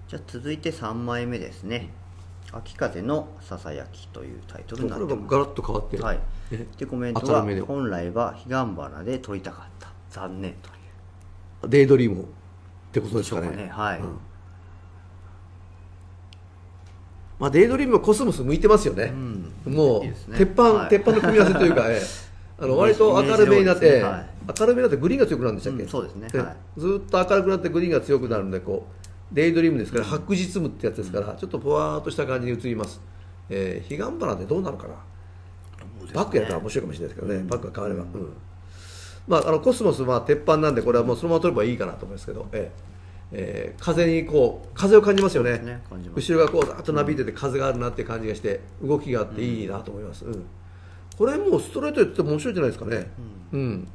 じゃあ続いて3枚目ですね「秋風のささやき」というタイトルになってます。これがガラッと変わってはい。えでコメントは本来は彼岸花で撮りたかった。残念という。デイドリームってことですかね。でしょうかね。はい。うんまあ、デイドリームはコスモス向いてますよね、うん。もうね。鉄板、はい。鉄板の組み合わせというか、ええ。あの割と明るめになって、ね。はい。明るめになってグリーンが強くなるんでしたっけ、うんそうですね。ではい。ずっと明るくなってグリーンが強くなるんでこうデイドリームですから、白日夢ってやつですから、ちょっとふわーっとした感じに映ります、えー、彼岸花ってどうなるかな、バックやったら面白いかもしれないですけどね、バックが変われば、うん。まあ、あのコスモスは鉄板なんでこれはもうそのまま取ればいいかなと思いますけど、えええー風にこう風を感じますよね。ね後ろがこうざっとなびいてて風があるなって感じがして動きがあっていいなと思います、うん。これもうストレートで言っても面白いじゃないですかね、うん。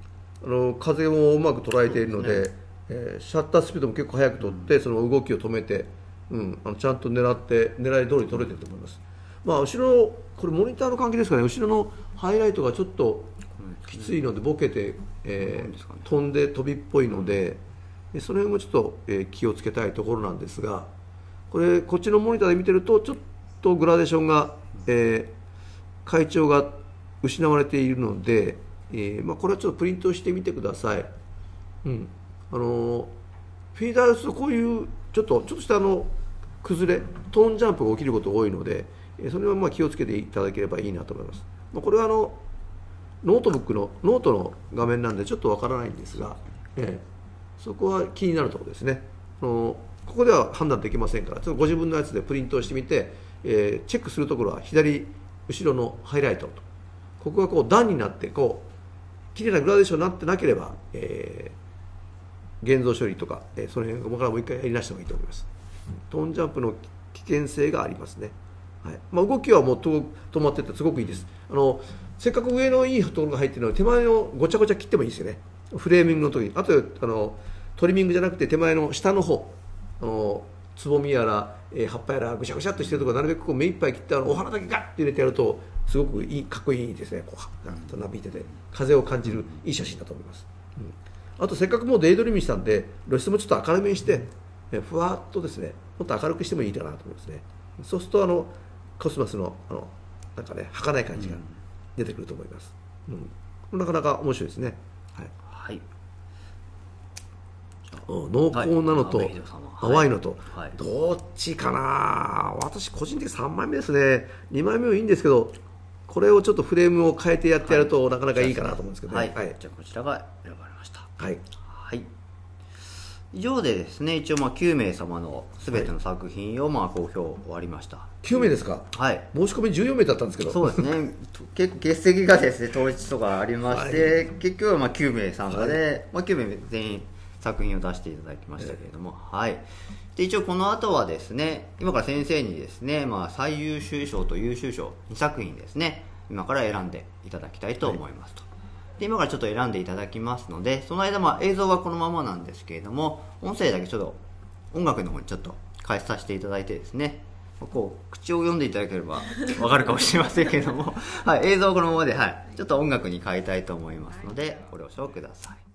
あの風をうまく捉えているのでえーシャッタースピードも結構速く取って、その動きを止めて、うん、あのちゃんと狙って狙い通り取れてると思います、まあ、後ろこれモニターの関係ですかね。後ろのハイライトがちょっときついのでボケて、えー飛んで飛びっぽいので、でその辺もちょっと、え気をつけたいところなんですがこれこっちのモニターで見てるとちょっとグラデーションが、えー会長が失われているので、えーまあ、これはちょっとプリントしてみてください、うん。あのーフィーダーですとこういうちょっとちょっとしたあの崩れトーンジャンプが起きることが多いので、えーそれはまあ気をつけていただければいいなと思います、まあ、これはあのノートブックのノートの画面なんでちょっとわからないんですが、ええそこは気になるところですね。ここでは判断できませんからちょっとご自分のやつでプリントをしてみて、えーチェックするところは左後ろのハイライトと。ここがこう段になってこう綺麗なグラデーションになってなければ、えー現像処理とか、えーその辺ここからもう一回やり直した方がいいと思います。トーンジャンプの危険性がありますね、はい。まあ、動きはもう止まっててすごくいいです。あのせっかく上のいいところが入ってるので手前をごちゃごちゃ切ってもいいですよね。フレーミングの時にあとあのトリミングじゃなくて手前の下の方あのつぼみやら、えー葉っぱやらぐしゃぐしゃっとしてるところなるべくこう目いっぱい切ってあのお花だけガッて入れてやるとすごくいいかっこいいですね。こうガッとなびいてて風を感じるいい写真だと思います、うん、あとせっかくもうデイドリームにしたんで露出もちょっと明るめにして、えふわっとですねもっと明るくしてもいいかなと思いますね。そうするとあのコスモスのあのなんかね儚い感じが出てくると思います、うん。なかなか面白いですね、はい。濃厚なのと淡いのと、はい。どっちかな？私個人的に3枚目ですね。2枚目もいいんですけどこれをちょっとフレームを変えてやってやると、なかなかいいかなと思うんですけどはい、ねはい。じゃあこちらが選ばれました。はい。はい。以上でですね一応まあ9名様の全ての作品をまあ公表終わりました9名ですか？はい。申し込み14名だったんですけど。そうですね。と 結構欠席がですね当日とかありまして、結局はまあ9名参加で、まあ、9名全員作品を出していただきましたけれども、はい。で一応この後はですね今から先生にですね、まあ、最優秀賞と優秀賞2作品ですね今から選んでいただきたいと思いますと、で今からちょっと選んでいただきますのでその間まあ映像はこのままなんですけれども音声だけちょっと音楽の方にちょっと返させていただいてですねこう口を読んでいただければわかるかもしれませんけども、はい、映像をこのままで、はい、ちょっと音楽に変えたいと思いますのでご了承ください。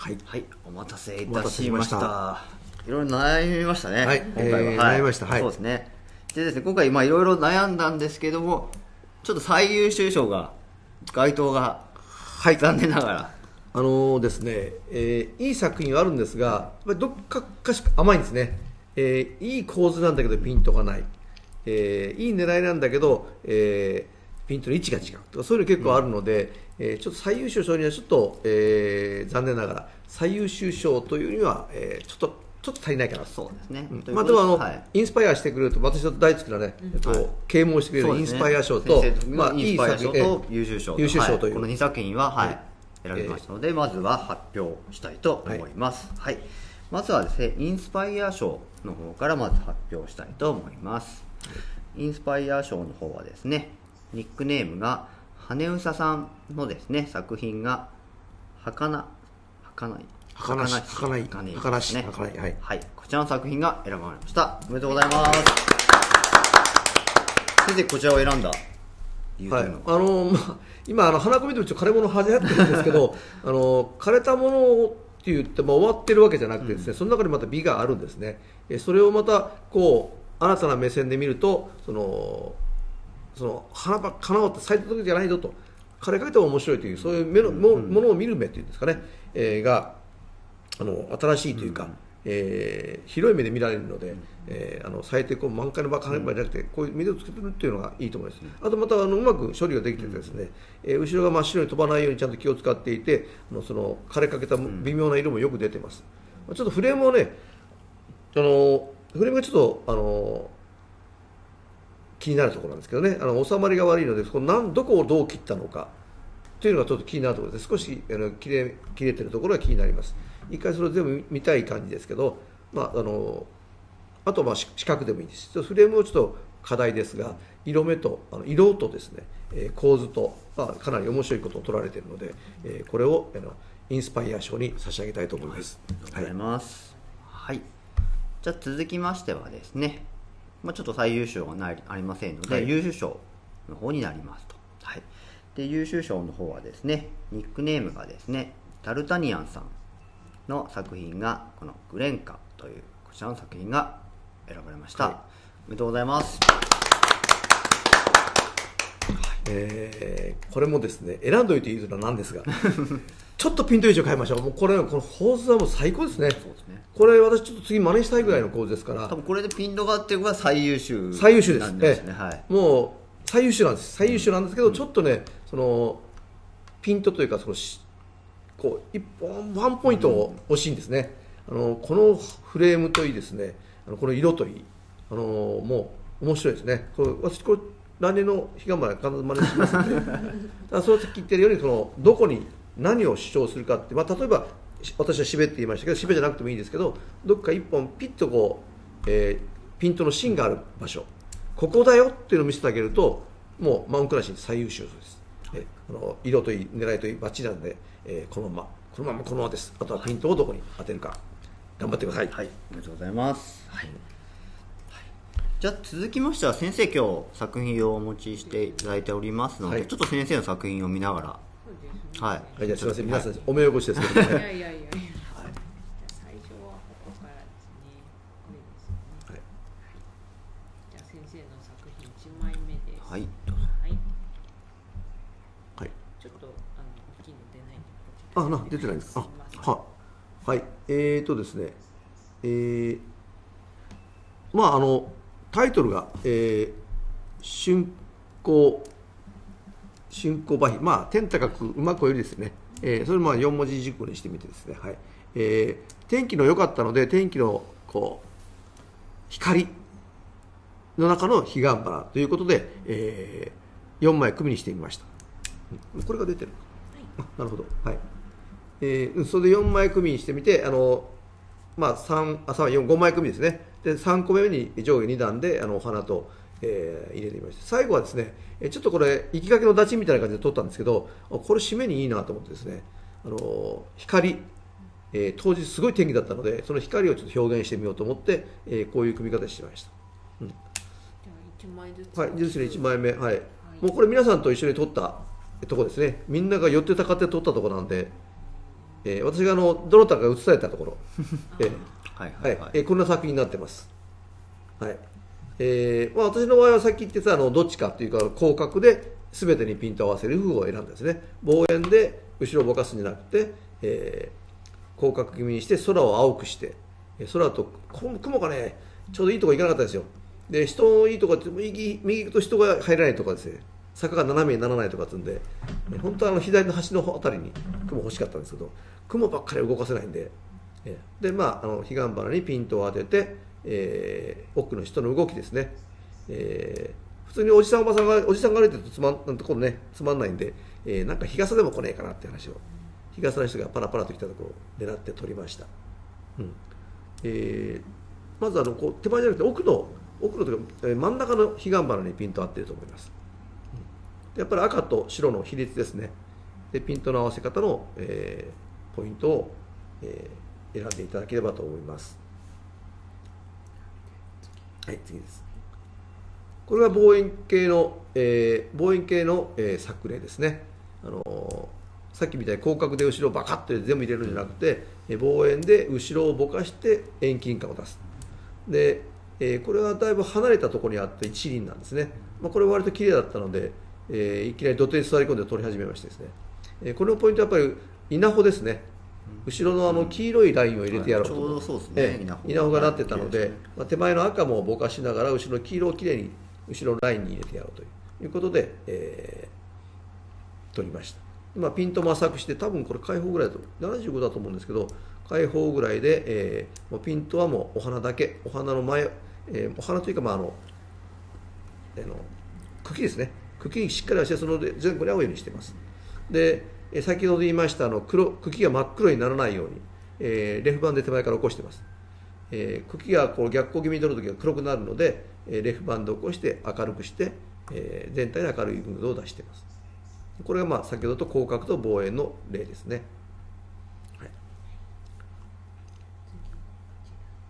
はい。はい、お待たせいたせしました。いろいろ悩みましたね、はい。今回は、えー悩みました。はい。そうですね。でですね、今回まあいろいろ悩んだんですけども、ちょっと最優秀賞が、該当が、はい、残念ながら。あのーですね、えーいい作品はあるんですが、どっかかしか甘いんですね、えーいい構図なんだけどピントがない、えーいい狙いなんだけど、えーピントの位置が違うとかそういうの結構あるので、えーちょっと最優秀賞にはちょっと、えー残念ながら最優秀賞というには、えーちょっとちょっと足りないかなと。そうですね。うん。まあでもあの、はい。インスパイアしてくれると私の大好きなね、えっとはい。啓蒙してくれるインスパイア賞と、先生のまあインスパイア賞いい作と優秀賞優秀賞という。はこの2作品は、はい。はい。選びましたので、まずは発表したいと思います、はい。まずはですねインスパイア賞の方からまず発表したいと思います、インスパイア賞の方はですねニックネームが羽うささんのですね作品がはかなはかない。儚し儚い。儚い。儚しですね。儚い。はい。はい、こちらの作品が選ばれました。おめでとうございます。先生こちらを選んだはい。あのまあ、今あの花組でもちょっと枯れ物はやってるんですけど あの枯れたものって言っても終わってるわけじゃなくてですね、その中にまた美があるんですね。えそれをまたこう新たな目線で見るとそのその花ば花をって咲いた時じゃないぞと。枯れかけても面白いというそういう目のもものを見る目っていうんですかね、えーがあの新しいというか、えー広い目で見られるので、えーあの咲いてこう満開の場花ばじゃなくてこういう緑をつけてるっていうのがいいと思います、あとまたあのうまく処理ができててですね、えー後ろが真っ白に飛ばないようにちゃんと気を使っていてあのその枯れかけた微妙な色もよく出てます、ちょっとフレームをねあのフレームがちょっとあの気になるところなんですけどね。あの収まりが悪いのでこのどこをどう切ったのか。というのがちょっと気になるところで少しあの切れ切れてるところが気になります。一回それを全部見たい感じですけど、まあ、あのあとまあ四角でもいいです。フレームもちょっと課題ですが色目とあの色とですね、えー構図と、まあ、かなり面白いことを取られているので、えーこれをあのインスパイア賞に差し上げたいと思います、ありがとうございます。はい。じゃあ続きましてはですね、まあ、ちょっと最優秀はないありませんので、はい優秀賞の方になりますと。はい。で、優秀賞の方はですね、ニックネームがですね、タルタニアンさんの作品が、このグレンカというこちらの作品が選ばれました。はいおめでとうございます。えーこれもですね選んどいていいのはなんですが ちょっとピント位置を変えましょう。もうこれこの構図はもう最高ですね。そうですね。これ私ちょっと次真似したいぐらいの構図ですから。多分これでピントがあっていうのが最優秀最優秀です。ね。ええ。はい。もう最優秀なんです。最優秀なんですけど、ちょっとねそのピントというかそのしこう一本ワンポイント惜しいんですね、あのこのフレームといいですね。あのこの色といい。あのもう面白いですね。これ私これ来年の彼岸まで必ず真似しますので。だからそうやって言ってるようにそのどこに何を主張するかって、まあ、例えばし私はしべって言いましたけどしべじゃなくてもいいですけどどっか一本ピッとこう、えーピントの芯がある場所。ここだよっていうのを見せてあげるともうマウンクラシン最優秀です、えあの色といい狙いといいバッチリなんで、えーこのまま。このままこのままです。あとはピントをどこに当てるか。頑張ってください、はい、おめでとうございます。はい。じゃあ続きましては先生今日作品をお持ちしていただいておりますので、はい。ちょっと先生の作品を見ながら、はい。はい、じゃあすみません皆さん、はいお目汚しですけどもね いやいやいやいや。じゃあ最初はここからですね。これですね。はいじゃあ先生の作品一枚目です。はい、どうぞ。はい。はいちょっとあの大きいの出ないあな出てないんですあすいませんははいえーとですねえーまああのタイトルが「えー、春光春光馬費」まあ天高くうまくよりですね、えーそれまあ4文字熟語にしてみてですね。はい。えー天気の良かったので天気のこう光の中の彼岸花ということで、え4枚組にしてみました。うん。これが出てる。あなるほど、はい。えーうんそれで4枚組にしてみて、あのまあ、3あ3 4 5枚組ですね、で3個目に上下2段であのお花と、えー入れてみました、最後はですね、えーちょっとこれ、行きがけの立ちみたいな感じで撮ったんですけど、あこれ、締めにいいなと思ってですね、あの光、えー当日すごい天気だったので、その光をちょっと表現してみようと思って、えーこういう組み方にしてみました。じゃあ一枚ずつ。はい、ですね、1枚目、はい、もうこれ、皆さんと一緒に撮ったとこですね、みんなが寄ってたかって撮ったところなんで、えー私があのどなたかが映されたところ、えーはい、は、はいい。はい。えーこんな作品になってます。はいえーまあ、私の場合はさっき言ってたあのどっちかというか広角で全てにピントを合わせる風を選んだんですね。望遠で後ろをぼかすんじゃなくて、えー、広角気味にして空を青くして空と雲がねちょうどいいとこ行かなかったですよ。で人のいいとこって右右行くと人が入らないとかですね。坂が斜めにならないとかっつんで本当はあの左の端のあたりに雲欲しかったんですけど雲ばっかり動かせないんででまああの彼岸花にピントを当てて、えー奥の人の動きですね、えー普通におじさんおばさんがおじさんが歩いてるとつまんなんところねつまんないんで、えーなんか日傘でも来ねえかなって話を日傘の人がパラパラと来たところを狙って撮りました、うん。えーまずあのこう手前じゃなくて奥の奥のとか、え真ん中の彼岸花にピント合ってると思います、うん。やっぱり赤と白の比率ですね。でピントの合わせ方の、えーポイントを、えー選んでいただければと思います。はい次です。これは望遠鏡の、えー望遠鏡の、えー作例ですね、あのーさっきみたいに広角で後ろをバカッと全部入れるんじゃなくて、え望遠で後ろをぼかして遠近感を出す。で、えーこれはだいぶ離れたところにあった一輪なんですね、まあ、これは割と綺麗だったので、えーいきなり土手に座り込んで撮り始めましてですね、えーこれのポイントはやっぱり稲穂ですね。後ろのあの黄色いラインを入れてやろうと、ちょうどそうですね。ええ。稲穂がなってたのでまあ、手前の赤もぼかしながら後ろの黄色をきれいに後ろのラインに入れてやろうということで、えー取りました、まあ、ピントも浅くして多分これ開放ぐらいだと75だと思うんですけど開放ぐらいで、えーもうピントはもうお花だけお花の前、えーお花というか、まあ、あのあの茎ですね。茎にしっかりはしてその全部に合うようにしてます。でえ先ほど言いましたあの黒茎が真っ黒にならないように、えーレフ板で手前から起こしてます、えー茎がこう逆光気味に取るときは黒くなるので、えレフ板で起こして明るくして、えー全体に明るいムードを出しています。これがまあ先ほどと広角と望遠の例ですね。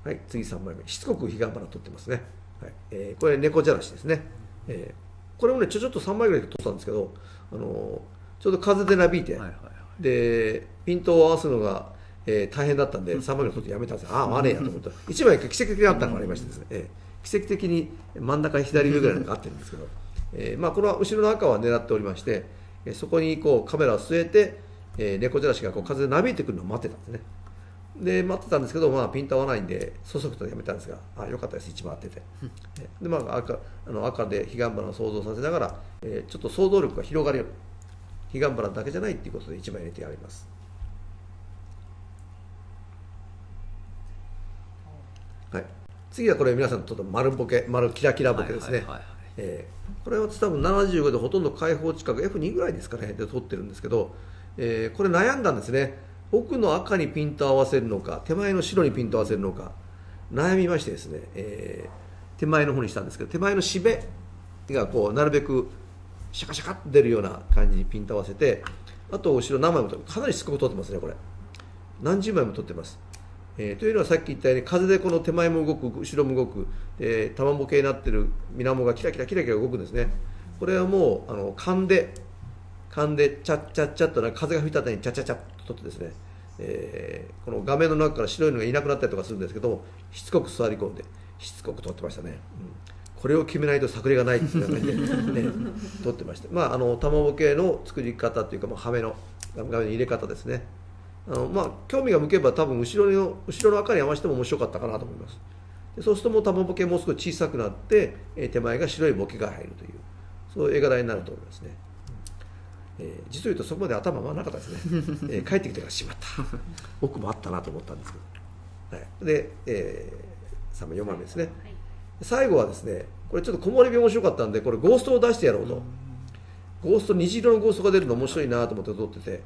はい、次3枚目。しつこく彼岸花取ってますね、はい。えーこれ猫じゃらしですね、えーこれもねちょちょっと3枚ぐらい取ったんですけど、あのーちょうど風でなびいて、はいはいはい。でピントを合わすのが、えー大変だったんで3枚ぐらい取ってやめたんですよ。ああ回れやと思った。ら1枚奇跡的にあったのがありましてですね、えー奇跡的に真ん中左上ぐらいのがあってるんですけど、えーまあ、この後ろの赤は狙っておりまして、えーそこにこうカメラを据えて、えー猫じゃらしがこう風でなびいてくるのを待ってたんですね。で待ってたんですけど、まあ、ピント合わないんでそそくとやめたんですがあよかったです。一番合ってて。えで、まあ、赤あの赤で彼岸花を想像させながら、えーちょっと想像力が広がるように彼岸花だけじゃないっていうことで一枚入れてやりますはい、次はこれ皆さんちょっと丸ボケ丸キラキラボケですね、はいはいはいはいえこれは多分75でほとんど開放近く F2 ぐらいですかねで撮ってるんですけど、えーこれ悩んだんですね奥の赤にピント合わせるのか手前の白にピント合わせるのか悩みましてですね、えー手前の方にしたんですけど手前のしべがこうなるべくシャカシャカっと出るような感じにピント合わせてあと後ろ何枚も撮る。かなりしつこく撮ってますねこれ。何十枚も撮ってます、えーというのはさっき言ったように風でこの手前も動く後ろも動く、えー、玉ぼけになってる水面がキラキラキラキラ動くんですね。これはもうあの勘で勘でチャッチャッチャッとな風が吹いた後にチャッチャッチャッと撮ってですね、えーこの画面の中から白いのがいなくなったりとかするんですけどしつこく座り込んでしつこく撮ってましたね、うん。これを決めないと作例がないっていう感じで、ね、撮ってましたまああの卵系の作り方というか、まあ、はめの画面の入れ方ですね。あのまあ興味が向けば多分後ろの後ろの赤に合わせても面白かったかなと思います。でそうするともう玉ボケもう少し小さくなって、えー手前が白いボケが入るというそういう絵柄になると思いますね、えー実を言うとそこまで頭回らなかったですね、えー帰ってきてからしまった。奥もあったなと思ったんですけど、はい、で、えー、3枚4枚目ですね、はい最後はですねこれちょっと木漏れ日面白かったんでこれゴーストを出してやろうと、ゴースト虹色のゴーストが出るの面白いなと思って撮ってて、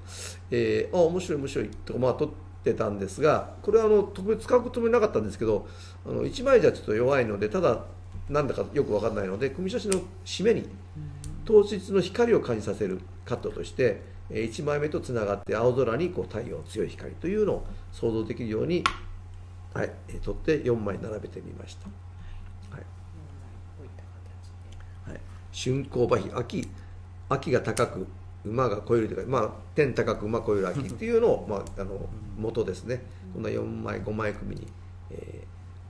えーあ面白い面白いとかまあ撮ってたんですがこれはあの特別使うつもなかったんですけどあの1枚じゃちょっと弱いのでただなんだかよく分かんないので組み写真の締めに当日の光を感じさせるカットとして1枚目とつながって青空にこう太陽強い光というのを想像できるように、はい、撮って4枚並べてみました。はいこういった形ではい、春光馬比秋秋が高く馬が超えるというか、まあ、天高く馬超える秋っていうのを、まあ、あの元ですね。こんな4枚5枚組に、え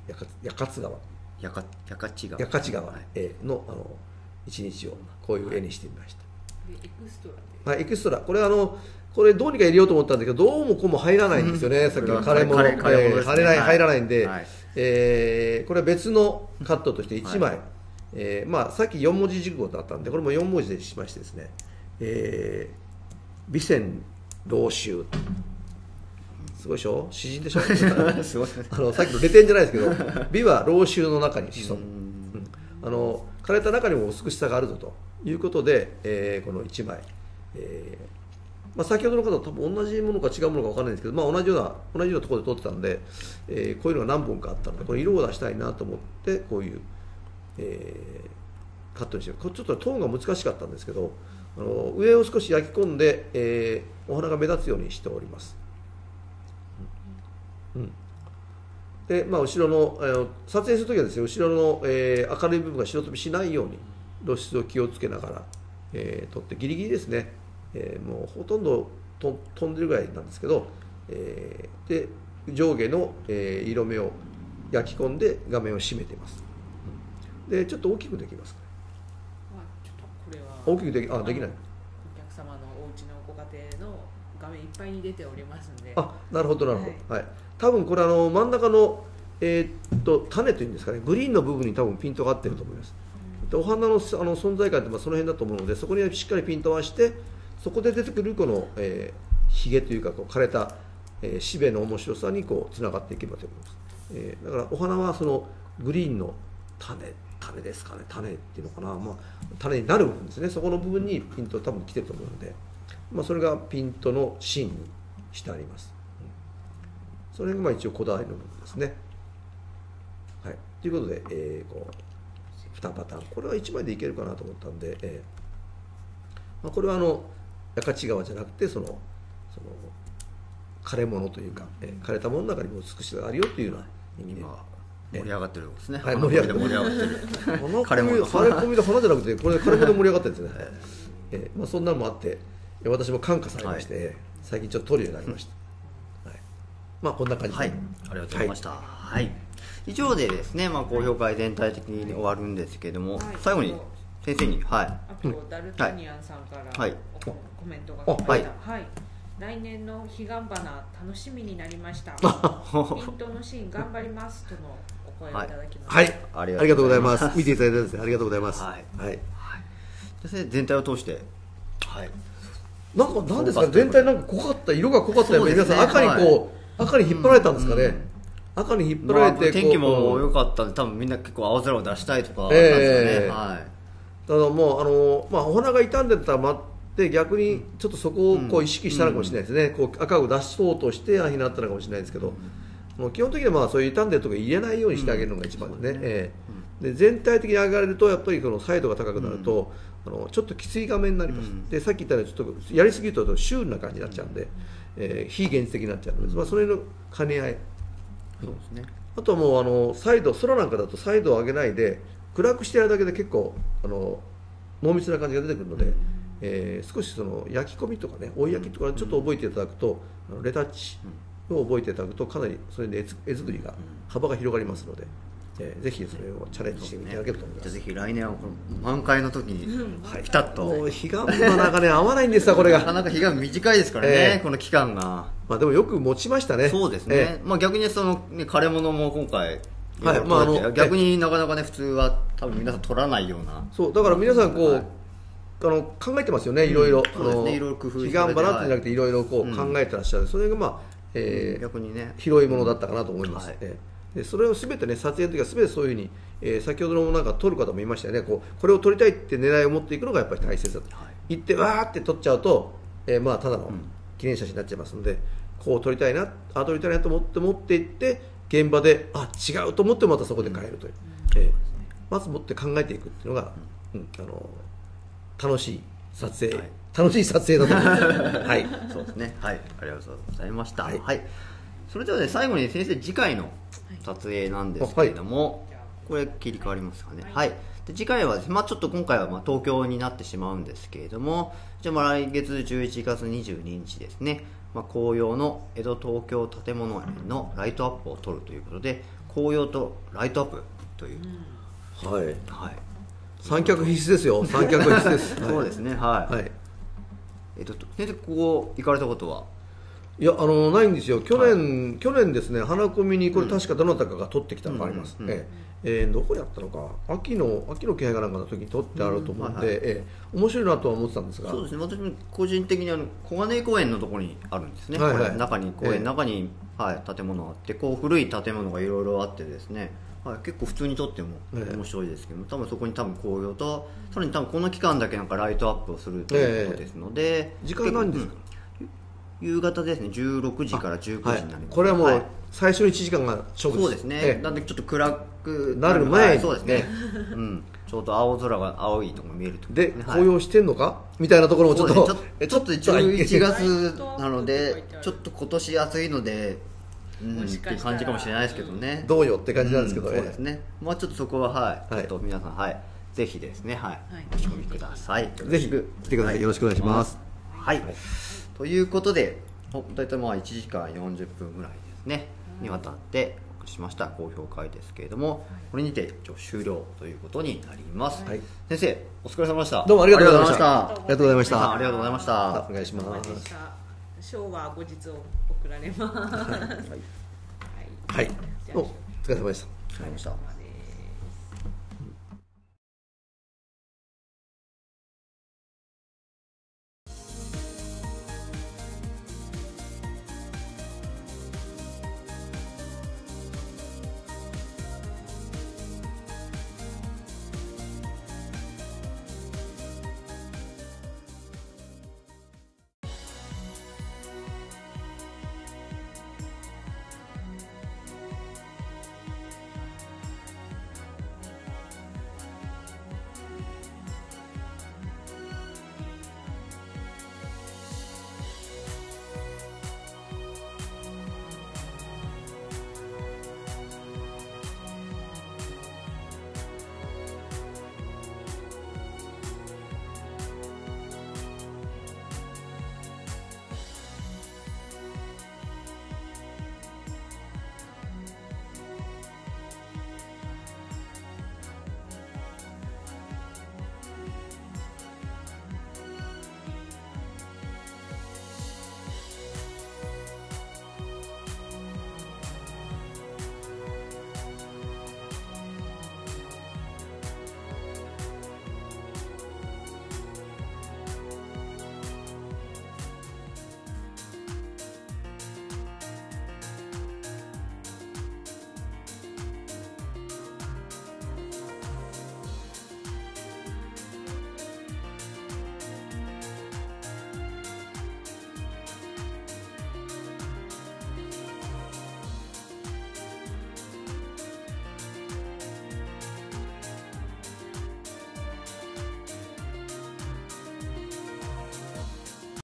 ー、やかやかつ川。やかやかち川。八勝川、はい。えーのあの一日をこういう絵にしてみました。でエクストラではい、エクストラ、これあの、これどうにか入れようと思ったんだけど、どうもこうも入らないんですよね、さっきのこれは枯れ物、枯れね。えー入れない、はい。入らないんで、はい。えーこれは別のカットとして1枚、はいえーまあ、さっき4文字熟語だったんで、これも4文字でしましてですね、えー、備前老衆、すごいでしょ？詩人でしょ？すごい。あのさっきのレテンじゃないですけど美は老衆の中に潜む、うん。あの枯れた中にも美しさがあるぞということで、えーこの1枚、えーまあ、先ほどの方は多分同じものか違うものか分からないんですけど、まあ、同じような同じようなところで撮ってたんで、えーこういうのが何本かあったのでこれ色を出したいなと思ってこういう、えーカットにしてちょっとトーンが難しかったんですけどあの上を少し焼き込んで、えーお花が目立つようにしております。うん。で、まあ、後ろの、えー撮影するときはですね後ろの、えー明るい部分が白飛びしないように露出を気をつけながら、えー撮ってギリギリですね、えーもうほとんどと飛んでるぐらいなんですけど、えーで上下の、えー色目を焼き込んで画面を締めています、でちょっと大きくできますかね？まあちょっとこれは。大きくできあできない。お客様のお家のご家庭の画面いっぱいに出ておりますんで。あなるほどなるほど、はい。多分これあの真ん中の、えーっと種というんですかね？グリーンの部分に多分ピントが合ってると思います。でお花のあの存在感ってまあその辺だと思うのでそこにしっかりピントを合わせてそこで出てくるこの、えー、ひげというかこう枯れた、えー、しべの面白さにこうつながっていけばと思います、えーだからお花はそのグリーンの種種ですかね。種っていうのかな、まあ、種になる部分ですね。そこの部分にピント多分来てると思うので、まあ、それがピントの芯にしてあります、それがまあ一応こだわりの部分ですね。はい。ということで、えーこう2パターン。これは1枚でいけるかなと思ったんで、えーまあ、これはあの八勝川じゃなくてそのその枯れ物というか、えー枯れたものの中にも美しさがあるよというような意味で。今盛り上がってる。んですね。はい花盛り上がってる。盛り上がってる。花枯れ込みで花じゃなくてこれ枯れ物で盛り上がってるんですね、えーまあ、そんなのもあってえー私も感化されまして、はい。えー最近ちょっと撮るようになりました、はい、まあこんな感じで、はい、ありがとうございました。はい、以上でですね、まあ高評会全体的に終わるんですけども、はい。最後に先生に、はい、あと、ダルタニアンさんからはい。おココメントがあ来ました、はい。来年の彼岸花楽しみになりました。ピントのシーン頑張ります。とのお声をい。ただきました、はい、あありがとうございりがとうございまます。す見ていただいてですね。ありがとうございます。はい。はい、先生全体を通して、はい、なんかなんですか濃かった全体なんか濃かった色が濃かった。ね。皆さん赤にこう、赤に引っ張られたんですかね、うん。赤に引っ張まあられてこう、天気もうん良かったんで、多分みんな結構青空を出したいとか、ええ。なんですただもうあの、まあ、お花が傷んでたら待って逆にちょっとそこをこう意識したのかもしれないですね、こう赤を出そうとしてああになったのかもしれないですけど、もう基本的にはまあそういう傷んでるところ入れないようにしてあげるのが一番ですね,、うん。で全体的に上がれるとやっぱりこのサイドが高くなると、あのちょっときつい画面になります、うん。でさっき言ったようにちょっとやりすぎるとシュールな感じになっちゃうんで、えー非現実的になっちゃうので、まあ、それの兼ね合い。はい、そうですね。あとはもうあのサイド空なんかだとサイドを上げないで暗くしてやるだけで結構あの濃密な感じが出てくるので、えー少しその焼き込みとかね追い焼きとかちょっと覚えていただくと、レタッチを覚えていただくとかなりそれで絵作りが幅が広がりますので、えーぜひそれをチャレンジしてみていただけると思います。じゃあぜひ来年はこの満開の時に、はいピタッと。もう彼岸のなかね合わないんですわこれなかが。なか日が短いですからね、ええ。この期間が。まあでもよく持ちましたね。そうですね、えまあ、逆にその、ね、枯れ物も今回、はい。まああの逆になかなかね、普通は多分皆さん取らないような、そうだから皆さんこう、はい。あの考えてますよねいろいろ、うん。そうですね。いろいろ工夫彼岸花ってじゃなくていろいろこううん。考えてらっしゃる、それがまあ、えー逆にね、広いものだったかなと思います、はい。えーでそれをすべてね撮影の時はすべてそういうふうに、えー先ほどのなんか撮る方もいましたよね。こうこれを撮りたいって狙いを持っていくのがやっぱり大切だと、はい。行ってわーって撮っちゃうと、えーまあただのん。記念写真になっちゃいますので、こう撮りたいなあ撮りたいなと思って持って行って現場であ違うと思ってまたそこで変えるという、えーまず持って考えていくっていうのが、うん。あの楽しい撮影、はい楽しい撮影だと思います。はい。そうですね、はい、ありがとうございました。ははい。いそれではね、最後に先生、次回の撮影なんですけれども、これ、切り替わりますかね。はい、で次回はですね、まあ、ちょっと今回はまあ東京になってしまうんですけれども、じゃあまあ来月11月22日ですね、まあ、紅葉の江戸東京建物園のライトアップを撮るということで、紅葉とライトアップという、はい。はい。三脚必須ですよ。三脚必須です。そうですね。はい、はいえっと先生ここ行かれたことは？いやあのないんですよ。去年、去年ですね花込みにこれ確かどなたかが取ってきたのがあります、ええ。えーどこでやったのか？秋の秋の気配がなんかの時に取ってあると思うんで、うんはいはい。ええ。面白いなとは思ってたんですが。そうですね。私も個人的にあの小金井公園のところにあるんですね、はいはい。中に公園の中に、はい、建物があってこう古い建物がいろいろあってですね、はい、結構普通に撮ってもええ。面白いですけども、多分そこに多分紅葉とさらに多分この期間だけなんかライトアップをするということですので、時間何ですか？うん夕方ですね16時から19時になります、はい、これはもう、はい。最初の1時間が勝負そうですね、ええ。なんでちょっと暗くなる前にはいそうですね、うん、ちょうど青空が青いとこ見えるとね。はい。紅葉してんのか？みたいなところもちょっと、ね。えちょっとちょっと はい。11月なのはいでちょっと今年暑いのでもしてかし感じかもしれないですけどねどうよって感じなんですけど、うんそうですね。まあちょっとそこははい、はい。ちょっと皆さんはい。ぜひですねはい、はい。お仕込みください。ぜひ来てください。よろしくお願いします。はい、ということでほ大体まあ1時間40分ぐらいですね。にわたってしました高評会ですけれどもこれにて一応終了ということになります、はい。先生お疲れ様でした。どうもありがとうございました。あありがとうございました。ありがとうございました。お願いします。た。賞は後日送られます。はい。はいじゃあお疲れ様でしたありがとうございました